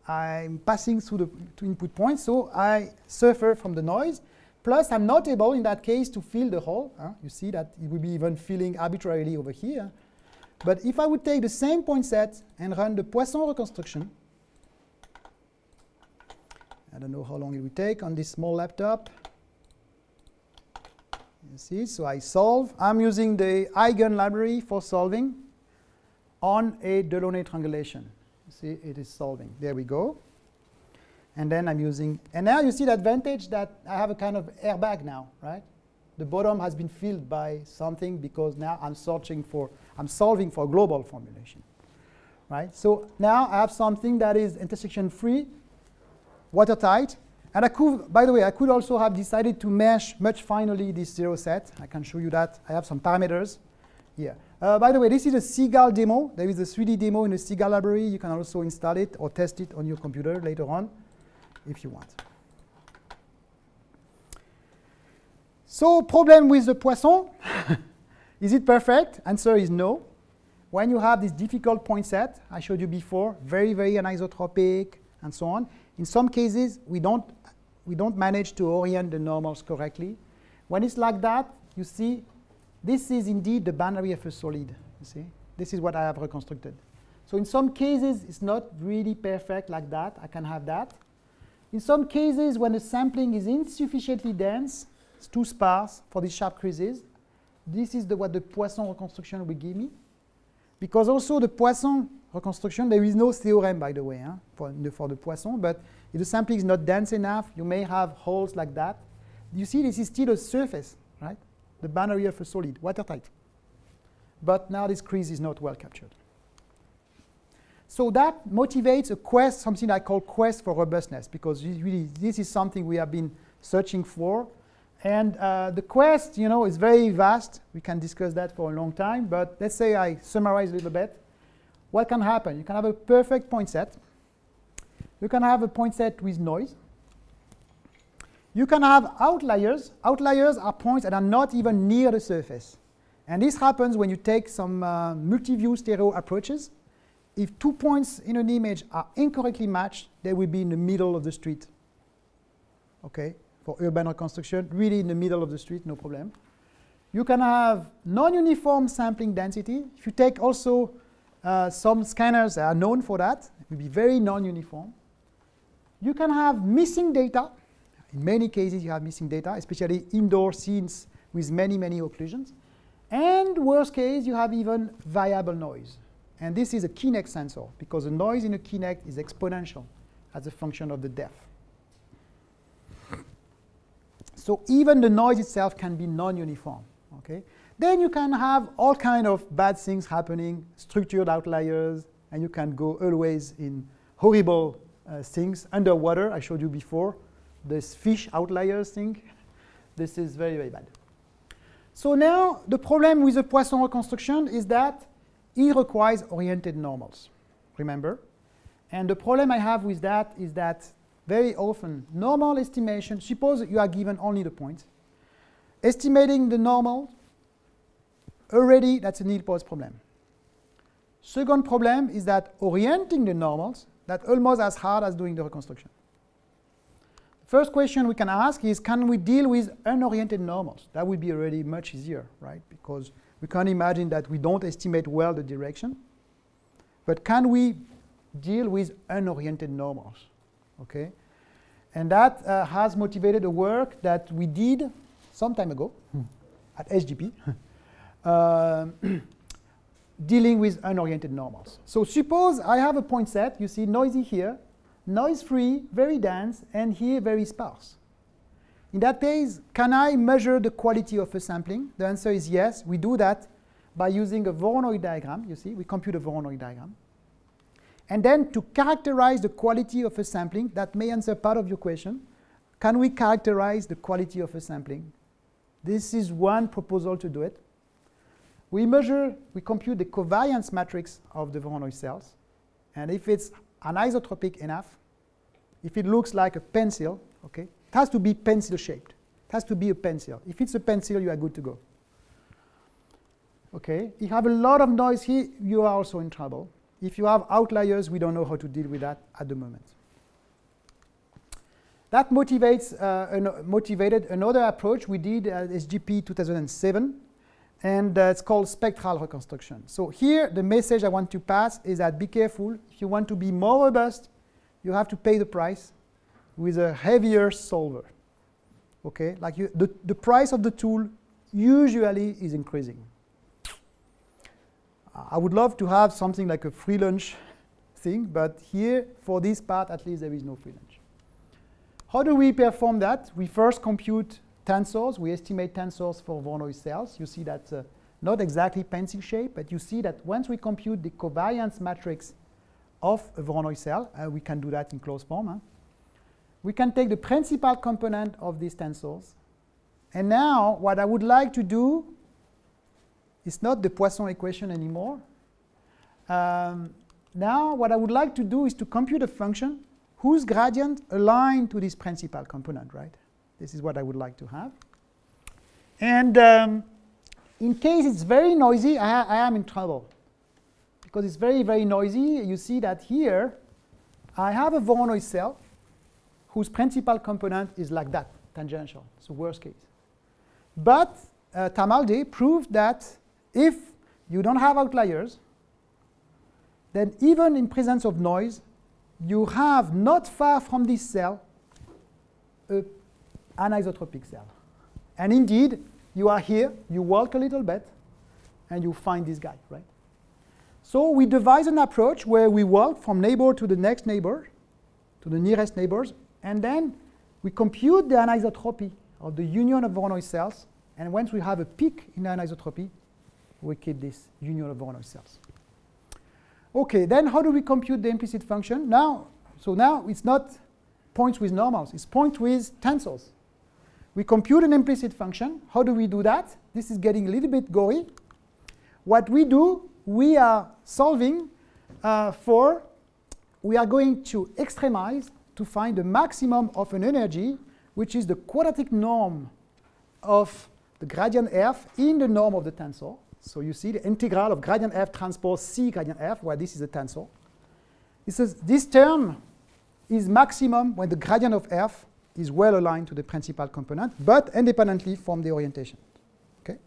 I'm passing through the input points, so I suffer from the noise. Plus, I'm not able, in that case, to fill the hole. You see that it will be even filling arbitrarily over here. But if I would take the same point set and run the Poisson reconstruction, I don't know how long it will take on this small laptop. You see, so I solve. I'm using the Eigen library for solving on a Delaunay triangulation see it is solving. There we go. And then I'm using, and now you see the advantage that I have a kind of airbag now, right? The bottom has been filled by something because now I'm searching for, I'm solving for global formulation, right? So now I have something that is intersection free, watertight, and I could, by the way, I could also have decided to mesh much finally this zero set. I can show you that. I have some parameters here. Uh, by the way, this is a CGAL demo. There is a 3D demo in the CGAL library. You can also install it or test it on your computer later on if you want. So problem with the Poisson. [laughs] is it perfect? Answer is no. When you have this difficult point set I showed you before, very, very anisotropic and so on, in some cases we don't, we don't manage to orient the normals correctly. When it's like that, you see, this is indeed the boundary of a solid, you see. This is what I have reconstructed. So in some cases, it's not really perfect like that. I can have that. In some cases, when the sampling is insufficiently dense, it's too sparse for these sharp creases, this is the, what the Poisson reconstruction will give me. Because also the Poisson reconstruction, there is no theorem, by the way, huh, for, for the Poisson, but if the sampling is not dense enough, you may have holes like that. You see, this is still a surface, right? The boundary of a solid, watertight. But now this crease is not well captured. So that motivates a quest, something I call quest for robustness, because really this is something we have been searching for. And uh, the quest, you know, is very vast. We can discuss that for a long time, but let's say I summarize a little bit. What can happen? You can have a perfect point set. You can have a point set with noise. You can have outliers. Outliers are points that are not even near the surface. And this happens when you take some uh, multi-view stereo approaches if two points in an image are incorrectly matched, they will be in the middle of the street. Okay, for urban reconstruction, really in the middle of the street, no problem. You can have non-uniform sampling density. If you take also uh, some scanners are known for that, it will be very non-uniform. You can have missing data. In many cases, you have missing data, especially indoor scenes with many, many occlusions. And worst case, you have even variable noise. And this is a Kinect sensor because the noise in a Kinect is exponential as a function of the depth. So even the noise itself can be non-uniform. Okay? Then you can have all kind of bad things happening, structured outliers, and you can go always in horrible uh, things underwater. I showed you before this fish outliers thing. [laughs] This is very, very bad. So now the problem with the Poisson reconstruction is that it requires oriented normals, remember? And the problem I have with that is that very often normal estimation, suppose you are given only the point, estimating the normal, already that's an ill-posed problem. Second problem is that orienting the normals, that's almost as hard as doing the reconstruction. First question we can ask is, can we deal with unoriented normals? That would be already much easier, right? Because we can imagine that we don't estimate well the direction. But can we deal with unoriented normals? Okay? And that uh, has motivated a work that we did some time ago hmm. at SGP, [laughs] Uh, [clears throat] dealing with unoriented normals. So suppose I have a point set, you see noisy here, noise free, very dense, and here very sparse. In that case, can I measure the quality of a sampling? The answer is yes. We do that by using a Voronoi diagram. You see, we compute a Voronoi diagram. And then to characterize the quality of a sampling, that may answer part of your question. Can we characterize the quality of a sampling? This is one proposal to do it. We measure, we compute the covariance matrix of the Voronoi cells. And if it's anisotropic enough, if it looks like a pencil, okay, it has to be pencil shaped. It has to be a pencil. If it's a pencil, you are good to go. Okay, if you have a lot of noise here, you are also in trouble. If you have outliers, we don't know how to deal with that at the moment. That motivates, uh, an, motivated another approach we did at SGP 2007, and uh, it's called spectral reconstruction. So here, the message I want to pass is that be careful. If you want to be more robust, you have to pay the price with a heavier solver. Okay, like you, the, the price of the tool usually is increasing. I would love to have something like a free lunch thing, but here, for this part, at least there is no free lunch. How do we perform that? We first compute tensors. We estimate tensors for Voronoi cells. You see that uh, not exactly pencil shape, but you see that once we compute the covariance matrix of a Voronoi cell, uh, we can do that in closed form. Huh? We can take the principal component of these tensors. And now what I would like to do is not the Poisson equation anymore. Um, now what I would like to do is to compute a function whose gradient align to this principal component, right? This is what I would like to have. And um, in case it's very noisy, I, I, am in trouble. Because it's very, very noisy, you see that here, I have a Voronoi cell whose principal component is like that, tangential. It's the worst case. But uh, Tamal Dey proved that if you don't have outliers, then even in presence of noise, you have not far from this cell a anisotropic cell. And indeed, you are here, you walk a little bit, and you find this guy, right? So we devise an approach where we walk from neighbor to the next neighbor, to the nearest neighbors, and then we compute the anisotropy of the union of Voronoi cells, and once we have a peak in anisotropy, we keep this union of Voronoi cells. Okay, then how do we compute the implicit function? Now, so now it's not points with normals, it's points with tensors. We compute an implicit function. How do we do that? This is getting a little bit gory. What we do, we are solving uh, for, we are going to extremize to find the maximum of an energy, which is the quadratic norm of the gradient f in the norm of the tensor. So you see the integral of gradient f transpose c gradient f, where this is a tensor. It says this term is maximum when the gradient of f is well aligned to the principal component, but independently from the orientation. Okay?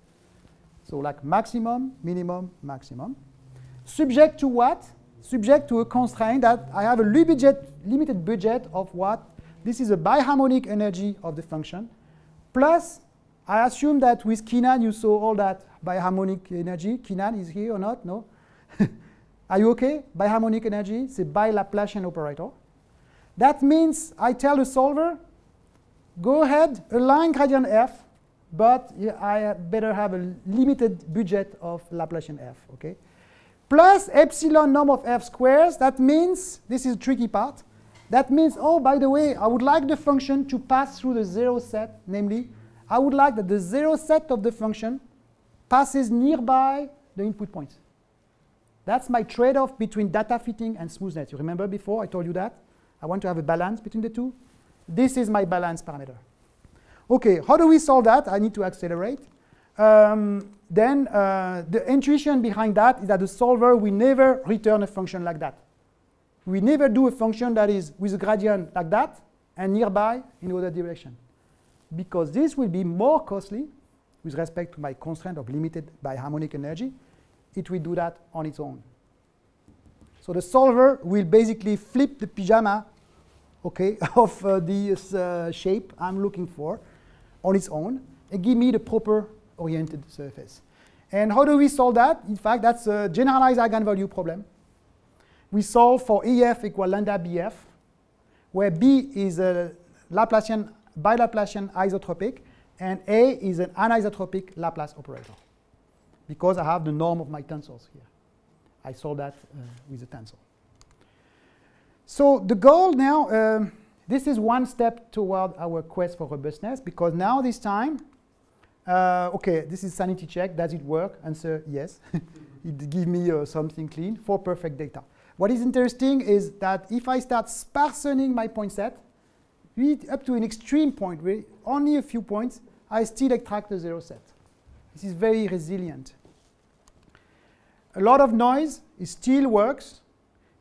So like maximum, minimum, maximum. Subject to what? Subject to a constraint that I have a budget, limited budget of what? This is a biharmonic energy of the function. Plus, I assume that with Keenan you saw all that biharmonic energy. Keenan is here or not? No? [laughs] Are you okay? Biharmonic energy, it's a bi-Laplacian operator. That means I tell the solver, go ahead, align gradient f, but I better have a limited budget of Laplacian f, okay? Plus epsilon norm of f squares, that means, this is the tricky part, that means, oh, by the way, I would like the function to pass through the zero set, namely, I would like that the zero set of the function passes nearby the input points. That's my trade-off between data fitting and smoothness. You remember before I told you that? I want to have a balance between the two. This is my balance parameter. Okay, how do we solve that? I need to accelerate. Um, then uh, the intuition behind that is that the solver will never return a function like that. We never do a function that is with a gradient like that and nearby in the other direction. Because this will be more costly with respect to my constraint of limited biharmonic energy. It will do that on its own. So the solver will basically flip the pyjama okay, [laughs] of uh, this uh, shape I'm looking for on its own and give me the proper oriented surface. And how do we solve that? In fact, that's a generalized eigenvalue problem. We solve for EF equal lambda BF, where B is a Laplacian, bilaplacian isotropic, and A is an anisotropic Laplace operator, because I have the norm of my tensors here. I solve that uh, with a tensor. So the goal now, uh, this is one step toward our quest for robustness because now this time, uh, okay, this is sanity check. Does it work? Answer yes. [laughs] it gives me uh, something clean for perfect data. What is interesting is that if I start sparsening my point set, up to an extreme point, really, only a few points, I still extract the zero set. This is very resilient. A lot of noise, it still works,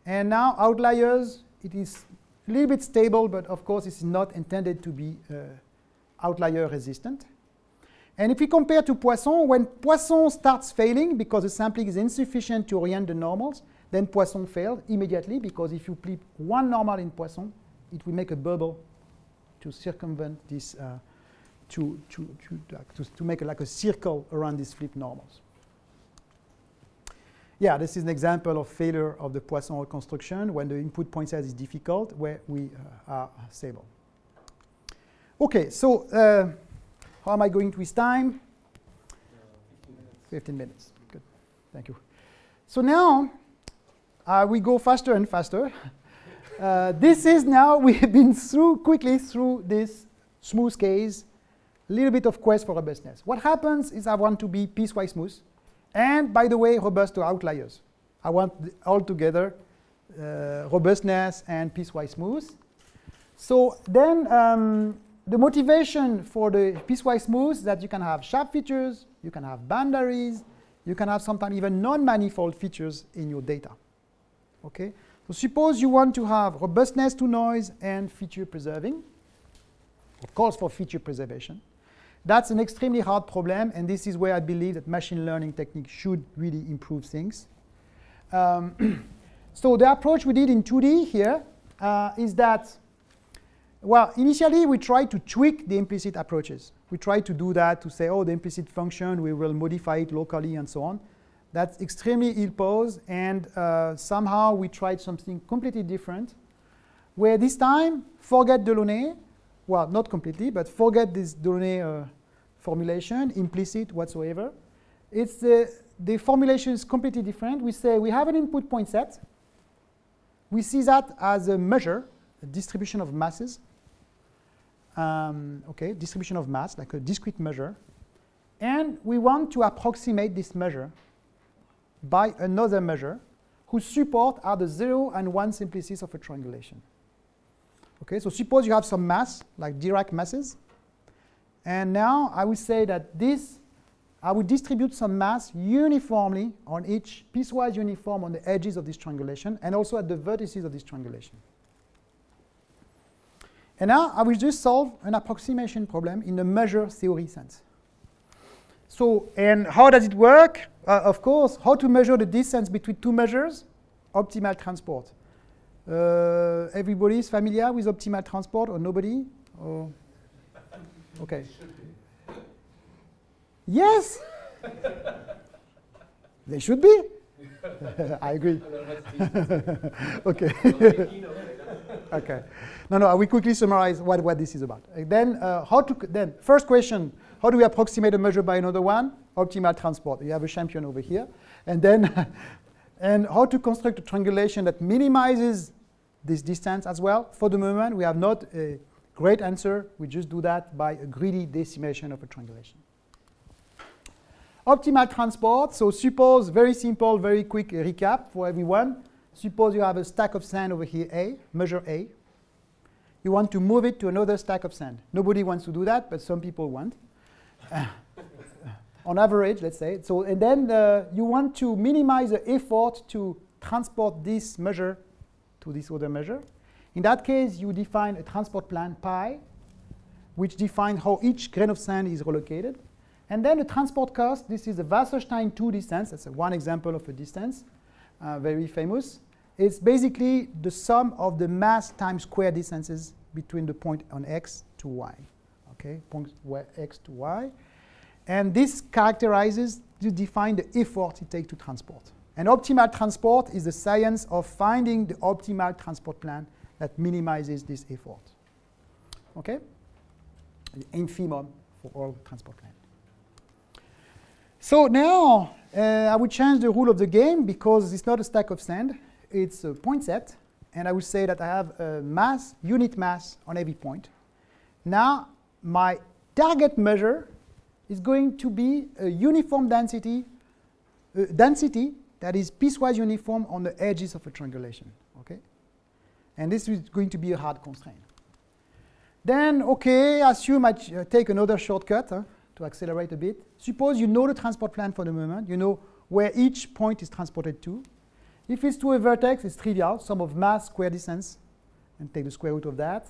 and now outliers, it is a little bit stable, but of course it's not intended to be uh, outlier resistant. And if we compare to Poisson, when Poisson starts failing because the sampling is insufficient to orient the normals, then Poisson fails immediately because if you flip one normal in Poisson, it will make a bubble to circumvent this, uh, to, to, to, to, to make like a circle around these flip normals yeah, this is an example of failure of the Poisson reconstruction when the input point size is difficult, where we uh, are stable. Okay, so uh, how am I going to waste time? 15 minutes. Good. Thank you. So now uh, we go faster and faster. [laughs] Uh, this is now, [laughs] we have been through quickly through this smooth case, a little bit of quest for robustness. What happens is I want to be piecewise smooth, and by the way, robust to outliers. I want all together uh, robustness and piecewise smooth. So then um, the motivation for the piecewise smooth is that you can have sharp features, you can have boundaries, you can have sometimes even non-manifold features in your data. Okay? So suppose you want to have robustness to noise and feature preserving. It calls for feature preservation. That's an extremely hard problem, and this is where I believe that machine learning techniques should really improve things. Um, [clears throat] so the approach we did in 2D here uh, is that, well, initially we tried to tweak the implicit approaches. We tried to do that to say, oh, the implicit function, we will modify it locally and so on. That's extremely ill-posed, and uh, somehow we tried something completely different, where this time, forget Delaunay, well, not completely, but forget this Delaunay uh, formulation, implicit whatsoever. It's the, the formulation is completely different. We say we have an input point set. We see that as a measure, a distribution of masses. Um, okay, distribution of mass, like a discrete measure. And we want to approximate this measure by another measure whose support are the zero and one simplices of a triangulation. Okay, so suppose you have some mass, like Dirac masses, and now I would say that this, I would distribute some mass uniformly on each piecewise uniform on the edges of this triangulation and also at the vertices of this triangulation. And now I will just solve an approximation problem in the measure theory sense. So, and how does it work? Uh, of course, how to measure the distance between two measures? Optimal transport. Uh, everybody is familiar with optimal transport or nobody? Or okay. Yes. they should be. [laughs] I agree. [laughs] okay. [laughs] okay. No, no. I will quickly summarize what, what this is about. And then, uh, how to then first question: How do we approximate a measure by another one? Optimal transport. You have a champion over here, and then. and how to construct a triangulation that minimizes this distance as well. For the moment, we have not a great answer. We just do that by a greedy decimation of a triangulation. Optimal transport. So suppose, very simple, very quick recap for everyone. Suppose you have a stack of sand over here, A, measure A. You want to move it to another stack of sand. Nobody wants to do that, but some people want. [laughs] On average, let's say. So, and then uh, you want to minimize the effort to transport this measure to this other measure. In that case, you define a transport plan pi, which defines how each grain of sand is relocated. And then the transport cost, this is the Wasserstein 2 distance. That's one example of a distance, uh, very famous. It's basically the sum of the mass times square distances between the point on x to y. Okay, point x to y. And this characterizes to define the effort it takes to transport. And optimal transport is the science of finding the optimal transport plan that minimizes this effort. Okay? The infimum for all transport plan. So now uh, I will change the rule of the game because it's not a stack of sand, it's a point set. And I will say that I have a mass, unit mass on every point. Now my target measure is going to be a uniform density, uh, density that is piecewise uniform on the edges of a triangulation. Okay? And this is going to be a hard constraint. Then, okay, assume I uh, take another shortcut. Huh? to accelerate a bit. Suppose you know the transport plan for the moment. You know where each point is transported to. If it's to a vertex, it's trivial, sum of mass square distance, and take the square root of that.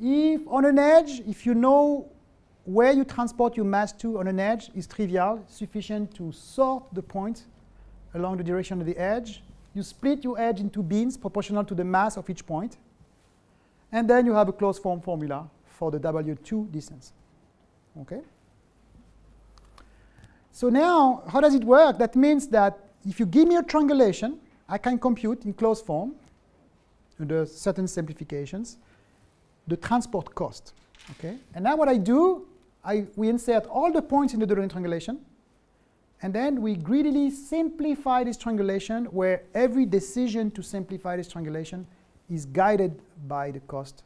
If on an edge, if you know where you transport your mass to on an edge is trivial, sufficient to sort the point along the direction of the edge. You split your edge into bins proportional to the mass of each point. And then you have a closed form formula for the W2 distance. Okay? So now, how does it work? That means that if you give me a triangulation, I can compute in closed form under certain simplifications the transport cost. Okay? And now what I do, I, we insert all the points in the Delaunay triangulation, and then we greedily simplify this triangulation where every decision to simplify this triangulation is guided by the cost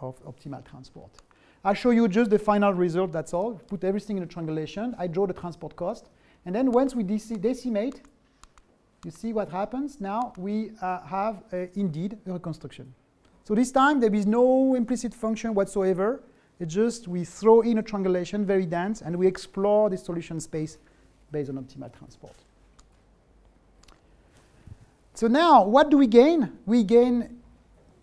of optimal transport. I'll show you just the final result, that's all. Put everything in a triangulation. I draw the transport cost. And then once we decimate, you see what happens. Now we uh, have uh, indeed a reconstruction. So this time there is no implicit function whatsoever. It's just we throw in a triangulation, very dense, and we explore the solution space based on optimal transport. So now, what do we gain? We gain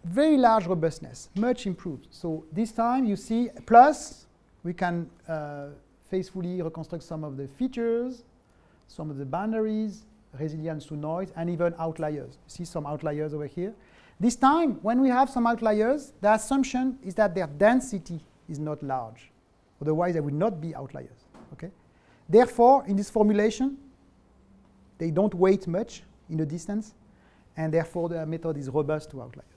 very large robustness, much improved. So this time you see plus, we can uh, faithfully reconstruct some of the features, some of the boundaries, resilience to noise, and even outliers. See some outliers over here. This time, when we have some outliers, the assumption is that their density is not large. Otherwise, they would not be outliers. Okay? Therefore, in this formulation, they don't weight much in the distance, and therefore the method is robust to outliers.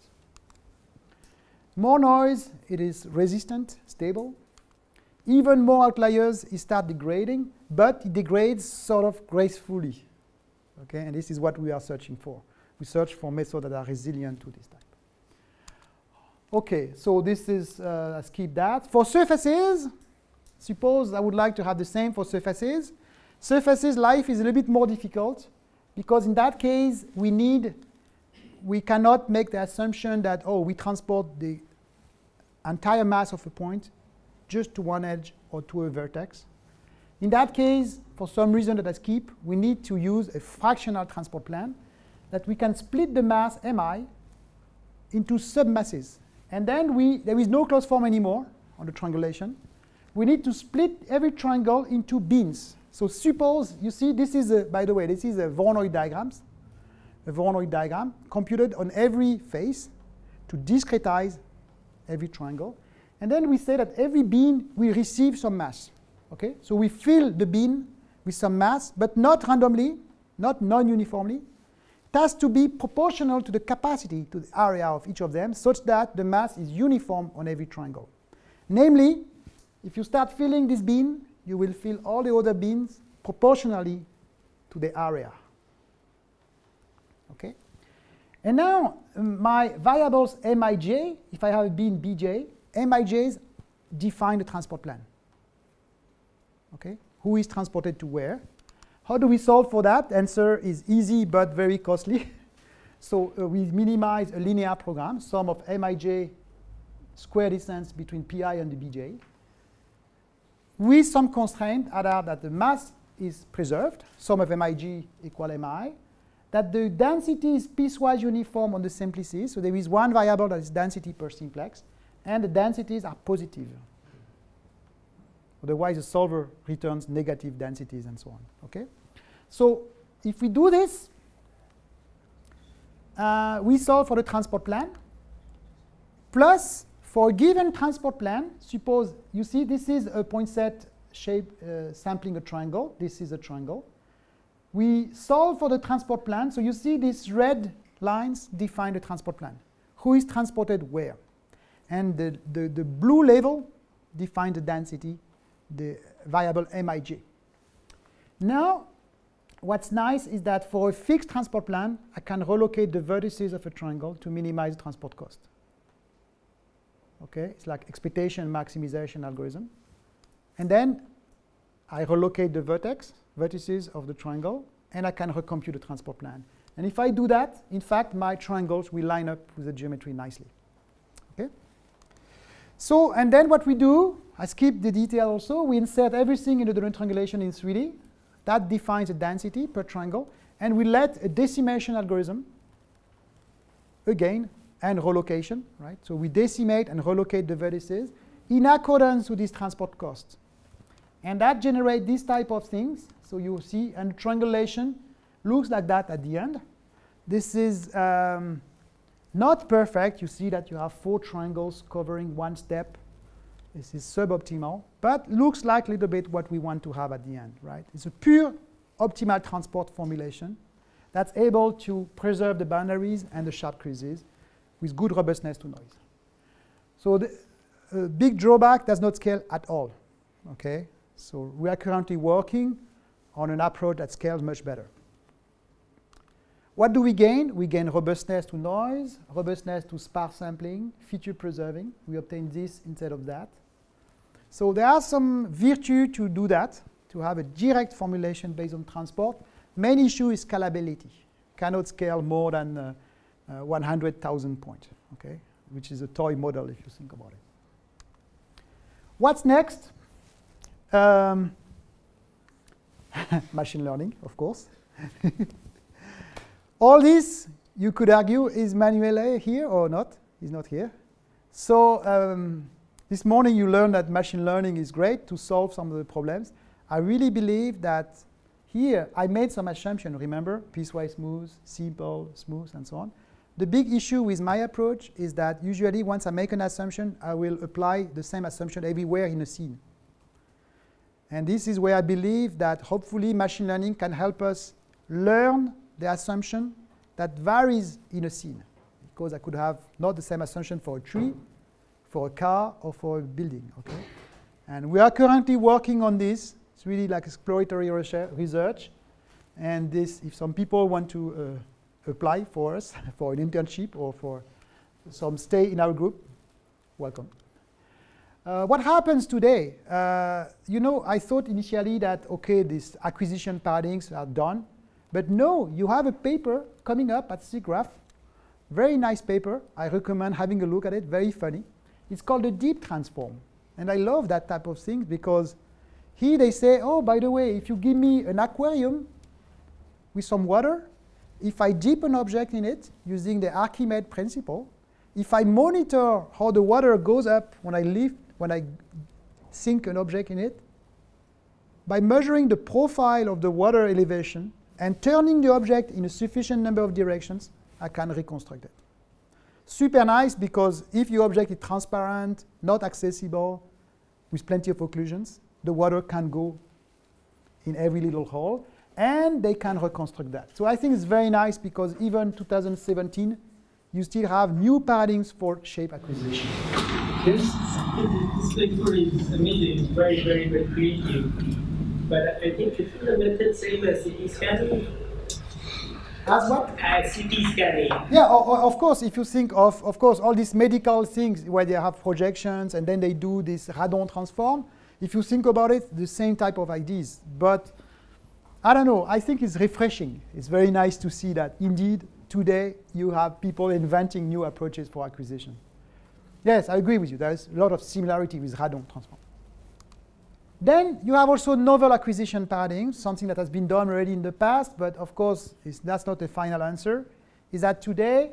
More noise, it is resistant, stable. Even more outliers, it starts degrading, but it degrades sort of gracefully. Okay, and this is what we are searching for. We search for methods that are resilient to this type. Okay, so this is, uh, let's keep that. For surfaces, suppose I would like to have the same for surfaces. Surfaces life is a little bit more difficult because in that case we need, we cannot make the assumption that, oh, we transport the entire mass of a point just to one edge or to a vertex. In that case, for some reason that I skip, we need to use a fractional transport plan that we can split the mass mi into submasses. And then we, there is no closed form anymore on the triangulation. We need to split every triangle into bins. So suppose, you see, this is, a, by the way, this is a Voronoi diagrams, a Voronoi diagram computed on every face to discretize every triangle. And then we say that every bin will receive some mass. Okay? So we fill the bin with some mass, but not randomly, not non-uniformly. Has to be proportional to the capacity, to the area of each of them, such that the mass is uniform on every triangle. Namely, if you start filling this bin, you will fill all the other bins proportionally to the area. Okay? And now um, my variables mij, if I have a bin bj, mij's define the transport plan. Okay? Who is transported to where? How do we solve for that? Answer is easy but very costly. [laughs] so uh, we minimize a linear program, sum of mij square distance between pi and the bj, with some constraint that the mass is preserved, sum of mij equal mi, that the density is piecewise uniform on the simplices. So there is one variable that is density per simplex, and the densities are positive. Otherwise, the solver returns negative densities and so on. Okay? So if we do this, uh, we solve for the transport plan. Plus, for a given transport plan, suppose you see this is a point set shape uh, sampling a triangle. This is a triangle. We solve for the transport plan. So you see these red lines define the transport plan. Who is transported where? And the, the, the blue label defines the density, the variable mij. Now, what's nice is that for a fixed transport plan, I can relocate the vertices of a triangle to minimize transport cost. Okay, it's like expectation maximization algorithm. And then I relocate the vertex, vertices of the triangle, and I can recompute the transport plan. And if I do that, in fact, my triangles will line up with the geometry nicely. So, and then what we do, I skip the detail also, we insert everything into the triangulation in 3D. That defines the density per triangle. And we let a decimation algorithm, again, and relocation, right? So we decimate and relocate the vertices in accordance with this transport cost. And that generates this type of things. So you see, and triangulation looks like that at the end. This is um, not perfect. You see that you have four triangles covering one step. This is suboptimal, but looks like a little bit what we want to have at the end, right? It's a pure optimal transport formulation that's able to preserve the boundaries and the sharp creases with good robustness to noise. So the uh, big drawback does not scale at all. Okay, so we are currently working on an approach that scales much better. What do we gain? We gain robustness to noise, robustness to sparse sampling, feature preserving. We obtain this instead of that. So there are some virtue to do that, to have a direct formulation based on transport. Main issue is scalability. Cannot scale more than uh, uh, 100,000 points, okay? Which is a toy model if you think about it. What's next? Um, [laughs] machine learning, of course. [laughs] All this, you could argue, is Manuel here or not? He's not here. So um, this morning you learned that machine learning is great to solve some of the problems. I really believe that here I made some assumption, remember? Piecewise smooth, simple, smooth, and so on. The big issue with my approach is that usually once I make an assumption, I will apply the same assumption everywhere in a scene. And this is where I believe that hopefully machine learning can help us learn the assumption that varies in a scene. Because I could have not the same assumption for a tree, for a car, or for a building. Okay? And we are currently working on this. It's really like exploratory research. And this, if some people want to uh, apply for us [laughs] for an internship or for some stay in our group, welcome. Uh, what happens today? Uh, you know, I thought initially that, okay, these acquisition paradigms are done. But no, you have a paper coming up at SIGGRAPH, very nice paper. I recommend having a look at it, very funny. It's called the dip transform. And I love that type of things because here they say, oh, by the way, if you give me an aquarium with some water, if I dip an object in it using the Archimedes principle, if I monitor how the water goes up when I lift, when I sink an object in it, by measuring the profile of the water elevation, and turning the object in a sufficient number of directions, I can reconstruct it. Super nice because if your object is transparent, not accessible, with plenty of occlusions, the water can go in every little hole, and they can reconstruct that. So I think it's very nice because even 2017, you still have new paradigms for shape acquisition. [laughs] This, this paper is amazing. It's very, very, very creative. But I think it's the method same as CT scanning. As what? Uh, as CT scanning. Yeah, of course, if you think of, of course, all these medical things where they have projections and then they do this radon transform, if you think about it, the same type of ideas. But I don't know, I think it's refreshing. It's very nice to see that indeed today you have people inventing new approaches for acquisition. Yes, I agree with you. There's a lot of similarity with radon transform. Then you have also novel acquisition paradigms, something that has been done already in the past, but of course that's not the final answer, is that today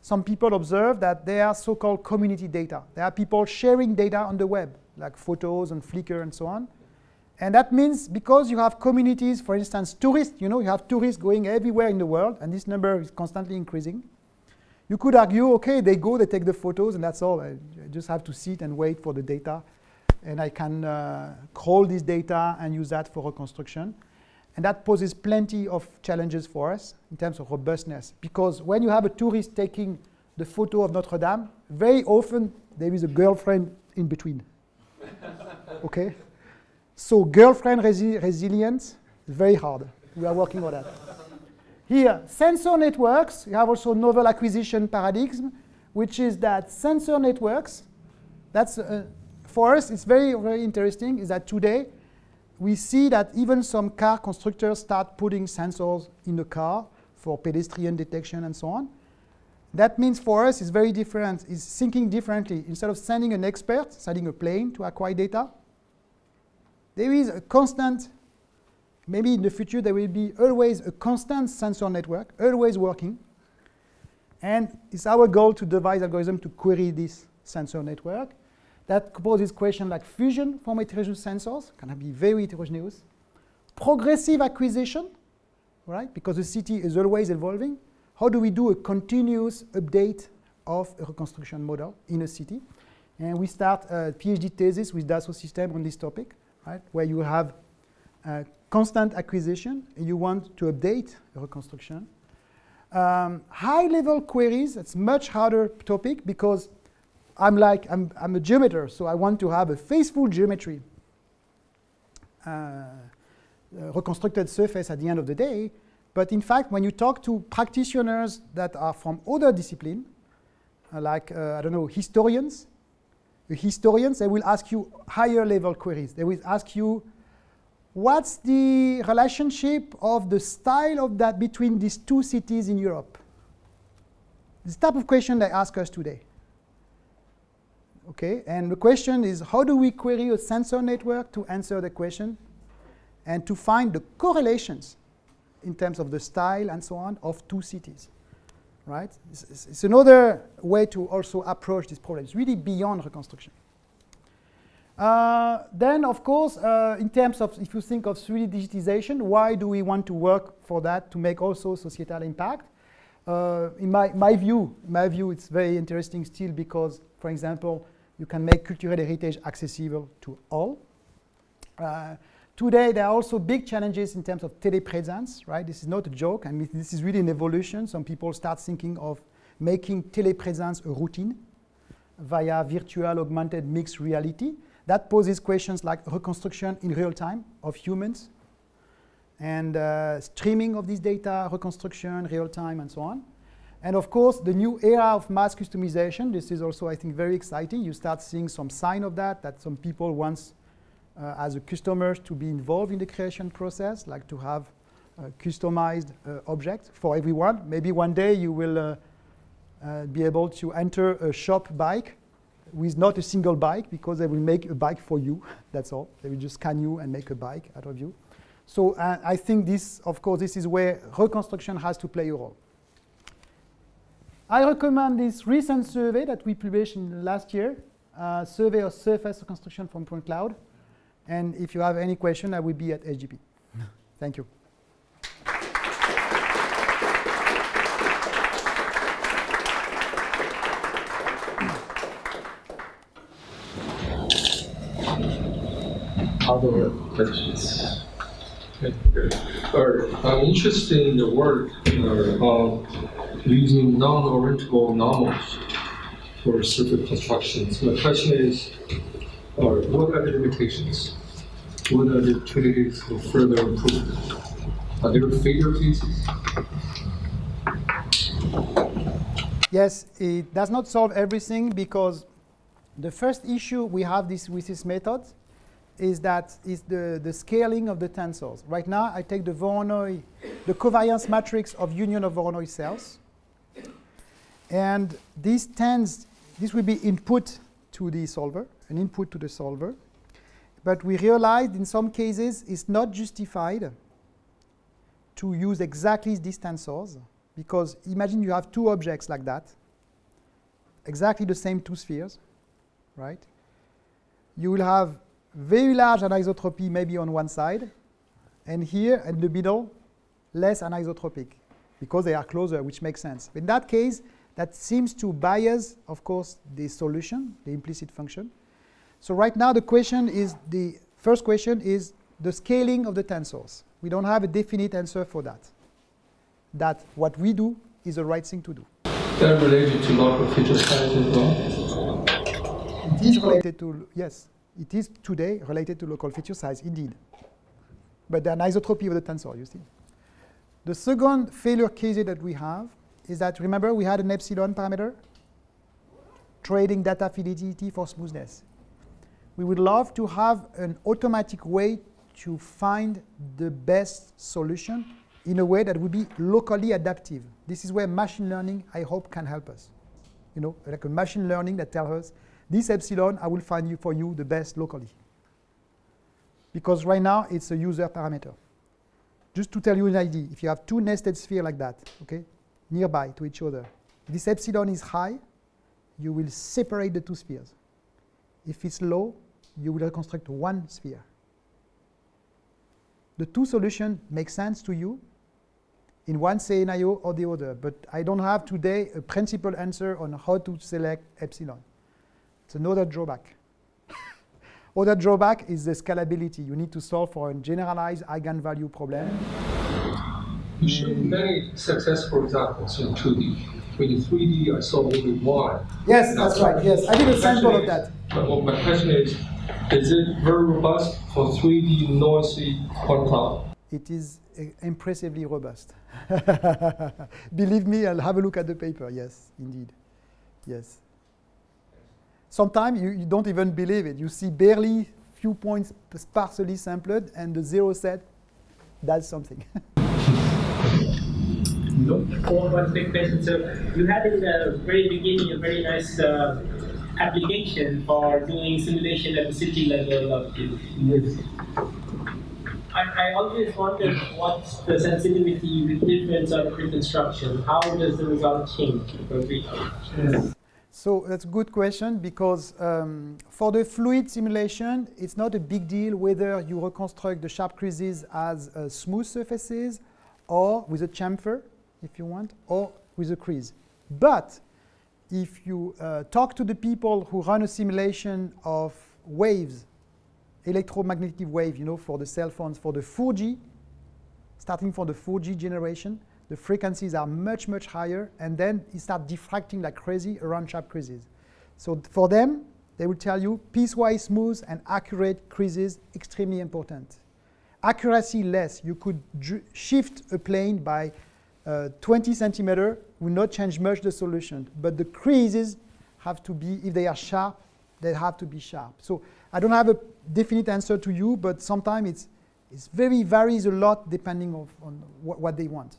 some people observe that there are so-called community data. There are people sharing data on the web, like photos and Flickr and so on. And that means because you have communities, for instance, tourists, you know, you have tourists going everywhere in the world, and this number is constantly increasing. You could argue, okay, they go, they take the photos, and that's all. I just have to sit and wait for the data and I can uh, crawl this data and use that for reconstruction. And that poses plenty of challenges for us in terms of robustness. Because when you have a tourist taking the photo of Notre Dame, very often there is a girlfriend in between. [laughs] okay? So girlfriend resi resilience is very hard. We are working on that. Here, sensor networks, you have also novel acquisition paradigm, which is that sensor networks, that's a, for us, it's very, very interesting is that today we see that even some car constructors start putting sensors in the car for pedestrian detection and so on. That means for us it's very different, it's thinking differently. Instead of sending an expert, sending a plane to acquire data, there is a constant, maybe in the future there will be always a constant sensor network, always working. And it's our goal to devise algorithm to query this sensor network that poses questions like fusion from heterogeneous sensors, can be very heterogeneous, progressive acquisition, right? Because the city is always evolving. How do we do a continuous update of a reconstruction model in a city? And we start a PhD thesis with Dassault System on this topic, right? Where you have constant acquisition, and you want to update a reconstruction. Um, high-level queries, it's much harder topic because I'm like, I'm, I'm a geometer, so I want to have a faithful geometry, uh, uh, reconstructed surface at the end of the day. But in fact, when you talk to practitioners that are from other discipline, uh, like, uh, I don't know, historians, the historians, they will ask you higher level queries. They will ask you, what's the relationship of the style of that between these two cities in Europe? This type of question they ask us today. Okay, and the question is how do we query a sensor network to answer the question and to find the correlations in terms of the style and so on of two cities, right? It's, it's another way to also approach this problem. It's really beyond reconstruction. Uh, then, of course, uh, in terms of if you think of 3D digitization, why do we want to work for that to make also societal impact? Uh, in my, my view, my view, it's very interesting still because, for example, you can make cultural heritage accessible to all. Uh, today, there are also big challenges in terms of telepresence, right? This is not a joke. I mean, this is really an evolution. Some people start thinking of making telepresence a routine via virtual, augmented, mixed reality. That poses questions like reconstruction in real time of humans and uh, streaming of this data, reconstruction, real time, and so on. And of course, the new era of mass customization, this is also, I think, very exciting. You start seeing some sign of that, that some people want, uh, as a customer, to be involved in the creation process, like to have a customized uh, object for everyone. Maybe one day you will uh, uh, be able to enter a shop bike with not a single bike because they will make a bike for you, [laughs] that's all. They will just scan you and make a bike out of you. So uh, I think this, of course, this is where reconstruction has to play a role. I recommend this recent survey that we published in last year, uh, survey of surface reconstruction from point cloud. And if you have any question, I will be at SGP. [laughs] Thank you. Other questions? I'm interested in the work uh, using non-orientable normals for circuit constructions. My question is, what are the limitations? What are the opportunities for further improvement? Are there failure cases? Yes, it does not solve everything because the first issue we have this, with this method is that is the, the scaling of the tensors. Right now, I take the Voronoi, the covariance matrix of union of Voronoi cells, and this tends, this will be input to the solver, an input to the solver. But we realized in some cases it's not justified to use exactly these tensors because imagine you have two objects like that, exactly the same two spheres, right? You will have very large anisotropy maybe on one side, and here in the middle, less anisotropic because they are closer, which makes sense. In that case, that seems to bias, of course, the solution, the implicit function. So right now the question is, the first question is the scaling of the tensors. We don't have a definite answer for that. That what we do is the right thing to do. That related to local feature size as well? It is related to, yes, it is today related to local feature size, indeed. But the anisotropy of the tensor, you see. The second failure case that we have is that, remember, we had an epsilon parameter trading data fidelity for smoothness. We would love to have an automatic way to find the best solution in a way that would be locally adaptive. This is where machine learning, I hope, can help us. You know, like a machine learning that tells us this epsilon, I will find you for you the best locally. Because right now, it's a user parameter. Just to tell you an idea, if you have two nested spheres like that, okay, nearby to each other, this epsilon is high, you will separate the two spheres. If it's low, you will reconstruct one sphere. The two solutions make sense to you in one scenario or the other, but I don't have today a principal answer on how to select epsilon. It's another drawback. [laughs] Other drawback is the scalability. You need to solve for a generalized eigenvalue problem. You showed many successful examples in 2D. With the 3D, I saw only one. Yes, that's right. Yes, I did a sample of that. But what my question is, is it very robust for 3D noisy cloud? It is uh, impressively robust. [laughs] Believe me, I'll have a look at the paper. Yes, indeed. Yes. Sometimes you, you don't even believe it. You see barely few points sparsely sampled, and the zero set does something. For one quick question, so you had in the very beginning a very nice uh, application for doing simulation at the city level of the yes. I, I always wondered what's the sensitivity with different sort of reconstruction. How does the result change? Yes. So that's a good question because um, for the fluid simulation, it's not a big deal whether you reconstruct the sharp creases as uh, smooth surfaces or with a chamfer if you want, or with a crease. But if you uh, talk to the people who run a simulation of waves, electromagnetic wave, you know, for the cell phones, for the 4G, starting from the 4G generation, the frequencies are much, much higher, and then it starts diffracting like crazy around sharp creases. So for them, they will tell you piecewise smooth and accurate creases, extremely important. Accuracy less, you could shift a plane by uh, 20 centimeter will not change much the solution, but the creases have to be, if they are sharp, they have to be sharp. So I don't have a definite answer to you, but sometimes it's, it's very varies a lot depending of, on wh what they want.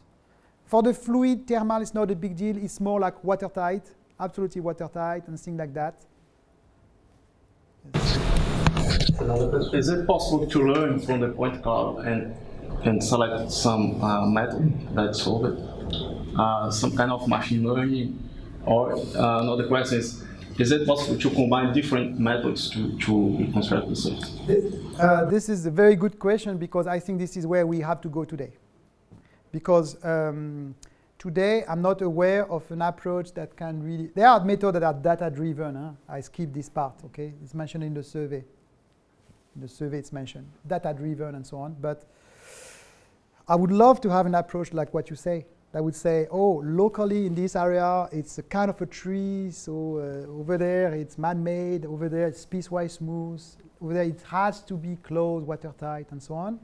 For the fluid, thermal is not a big deal. It's more like watertight, absolutely watertight and things like that. Is it possible to learn from the point cloud and can select some uh, method that solve it, uh, some kind of machine learning, or uh, another question is, is it possible to combine different methods to, to reconstruct the surface? Uh, this is a very good question because I think this is where we have to go today. Because um, today I'm not aware of an approach that can really, there are methods that are data driven. Huh? I skip this part, okay? It's mentioned in the survey. In the survey it's mentioned, data driven and so on. But I would love to have an approach like what you say. That would say, oh, locally in this area, it's a kind of a tree, so uh, over there it's man-made, over there it's piecewise smooth, over there it has to be closed, watertight, and so on.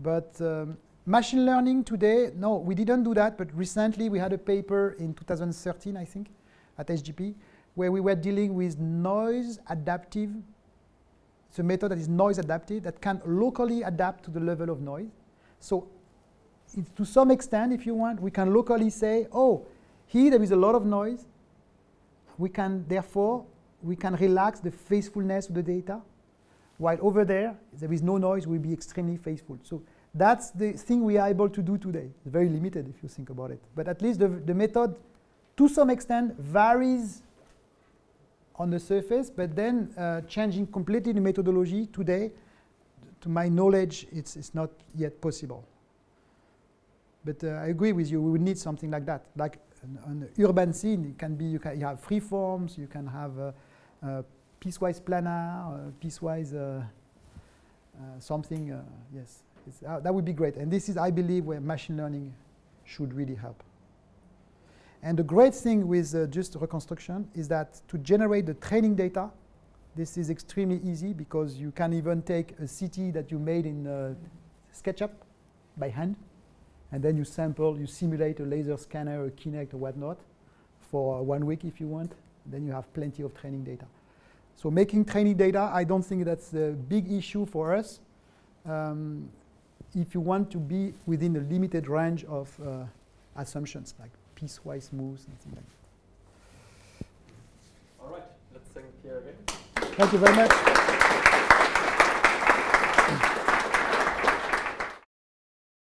But um, machine learning today, no, we didn't do that, but recently we had a paper in 2013, I think, at SGP, where we were dealing with noise adaptive. It's a method that is noise adaptive that can locally adapt to the level of noise. So to some extent, if you want, we can locally say, oh, here there is a lot of noise. We can, therefore, we can relax the faithfulness of the data. While over there, there is no noise, we'll be extremely faithful. So that's the thing we are able to do today. It's very limited if you think about it. But at least the, the method, to some extent, varies on the surface, but then uh, changing completely the methodology today, to my knowledge, it's, it's not yet possible. But uh, I agree with you, we would need something like that. Like an, the urban scene, it can be, you, can, you have free forms, you can have uh, uh, piecewise planar, uh, piecewise uh, uh, something, yes. Uh, that would be great. And this is, I believe, where machine learning should really help. And the great thing with uh, just reconstruction is that to generate the training data, this is extremely easy because you can even take a city that you made in uh, SketchUp by hand and then you sample, you simulate a laser scanner, a Kinect, or whatnot for one week if you want. Then you have plenty of training data. So making training data, I don't think that's a big issue for us. Um, if you want to be within a limited range of uh, assumptions, like piecewise smooth and things like that. All right, let's thank Pierre again. Thank you very much.